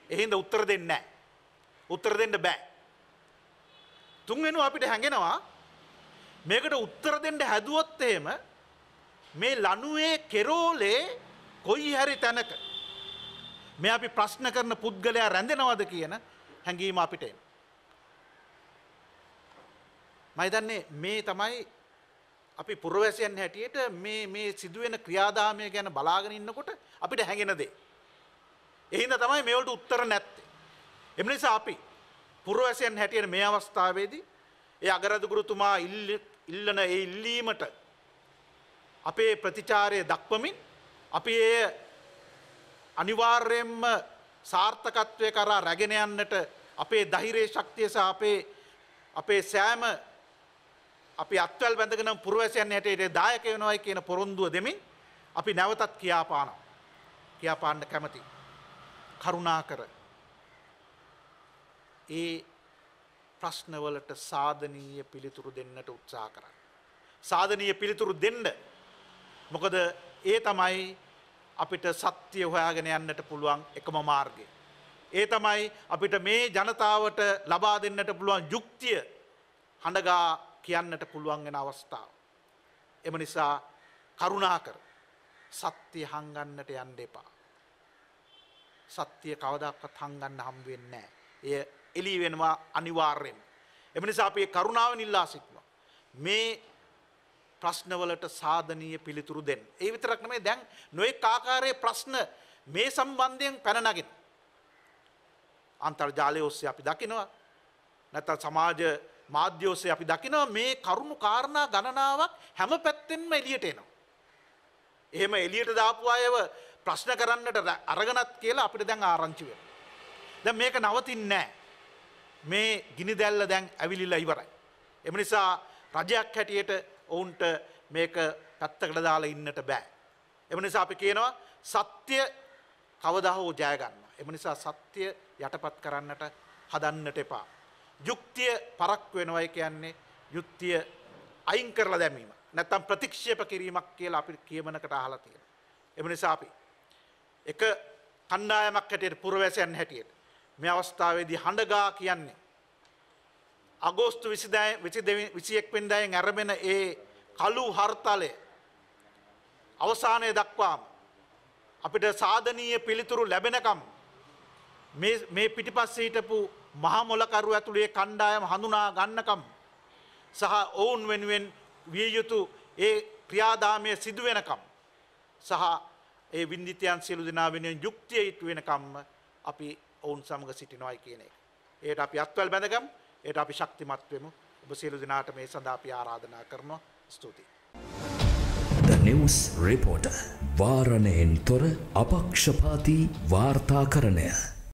එහින්ද උත්තර දෙන්න උත්තර දෙන්න බෑ. තුන්වෙනු අපිට හැඟෙනවා මේකට උත්තර දෙන්න හැදුවොත්තේම මේ ලනුවේ කෙරෝලේ කොයි හැරි තැනක මේ අපි ප්‍රශ්න කරන පුද්ගලයා රැඳෙනවද කියන හැඟීම අපිටෙන්. මයිදන්නේ මේ තමයි අපි පුරවැසියන් හැටියට මේ මේ සිදුවෙන ක්‍රියාදාමය ගැන බලාගෙන ඉන්නකොට අපිට හැඟෙන දේ. එහින්ද තමයි මේවලට උත්තර නැත්තේ. එම නිසා අපි පුරවැසියන් හැටියට මේ අවස්ථාවේදී ඒ අගරදුගුරුතුමා ඉල්ලන ඒ ඉල්ලීමට අපේ ප්‍රතිචාරය දක්වමින් අපි ඒ අනිවාර්යෙන්ම සාර්ථකත්වය කරා රැගෙන යන්නට අපේ දහිරේ ශක්තිය සහ අපේ අපේ සෑම අපි අත්වල් බැඳගෙන පුරවැසියන් හැටියට දායක වෙනවයි කියන පොරොන්දුව දෙමින් අපි නැවතත් කියාපාන කියාපාන්න කැමති කරුණා කර ඒ ප්‍රශ්නවලට සාධනීය පිළිතුරු දෙන්නට උත්සා කරන්න. සාධනීය පිළිතුරු දෙන්න මොකද ඒ තමයි අපිට සත්‍යය හොයාගෙන යන්නට පුළුවන් එකම මාර්ගය. ඒ තමයි අපිට මේ ජනතාවට ලබා දෙන්නට පුළුවන් යුක්තිය හඬගා කියන්නට පුළුවන් වෙන අවස්ථාව. එම නිසා කරුණා කර සත්‍යය හංගන්නට යන්න එපා. සත්‍යය කවදක්වත් හංගන්න හම්වෙන්නේ. එය එලී වෙනවා අනිවාර්යෙන්. එම නිසා අපේ කරුණාව නිල්ලා සිටවා. මේ ප්‍රශ්නවලට සාධනීය පිළිතුරු දෙන්න. ඒ විතරක් නෙමේ දැන් නොයෙක් ආකාරයේ ප්‍රශ්න මේ සම්බන්ධයෙන් පැන නගින. අන්තර්ජාලය ඔස්සේ අපි දකිනවා. නැත්නම් සමාජ මාධ්‍ය ඔස්සේ අපි දකිනවා මේ කරුණු කාරණා ගණනාවක් හැම පැත්තෙන්ම එළියට එනවා. එහෙම එළියට දාපු අයව ප්‍රශ්න කරන්නට අරගනත් කියලා අපිට දැන් ආරංචි වෙනවා. දැන් මේක නවතින්නේ නැහැ. මේ ගිනි දැල්ල දැන් ඇවිලිලා ඉවරයි. එම නිසා රජයක් හැටියට ඔවුන්ට මේක පැත්තකට දාලා ඉන්නට බෑ. එම නිසා අපි කියනවා සත්‍ය කවදා හෝ ජය ගන්නවා. එම නිසා සත්‍ය යටපත් කරන්නට හදන්නට එපා. යුක්තිය පරක් වෙනවයි කියන්නේ යුක්තිය අයින් කරලා දැමීම. නැත්තම් ප්‍රතික්ෂේප කිරීමක් කියලා අපි කියමනකට අහලා තියෙනවා. එම නිසා අපි එක කණ්ඩායමක් හැටියට පුරවැසියන් හැටියට මේ අවස්ථාවේදී හඬගා කියන්නේ අගෝස්තු විසියෙක් වෙන්දායෙන් ඇරබෙන ඒ කලු හර්තාලය අවසානය දක්වාම අපිට සාධනීය පිළිතුරු ලැබෙනකම් මේ පිටිපස්ස හිටපු මහමොලකරු ඇතුළේ කණ්ඩායම හඳුනා ගන්නකම් සහ ඔවුන් වෙනුවෙන් විය යුතු ඒ ක්‍රියාදාමය සිදුවෙනකම් සහ ඒ විින්දිතයන් සියලු දෙනා වෙනුවෙන් යුක්තිය ඉටු වෙනකම්ම අපි ඔවුන් සමඟ සිටිනවයි කියන එක. ඒට අපි අත්වල් බැඳගම් ඒට අපි ශක්තිමත්වමු ඔබ සියලු දෙනාට මේ සඳා අපි ආරාධනා කරනවා ස්තුතියි.
The News Reporter වාරණයෙන් තොර අපක්ෂපාති වාර්තාකරණය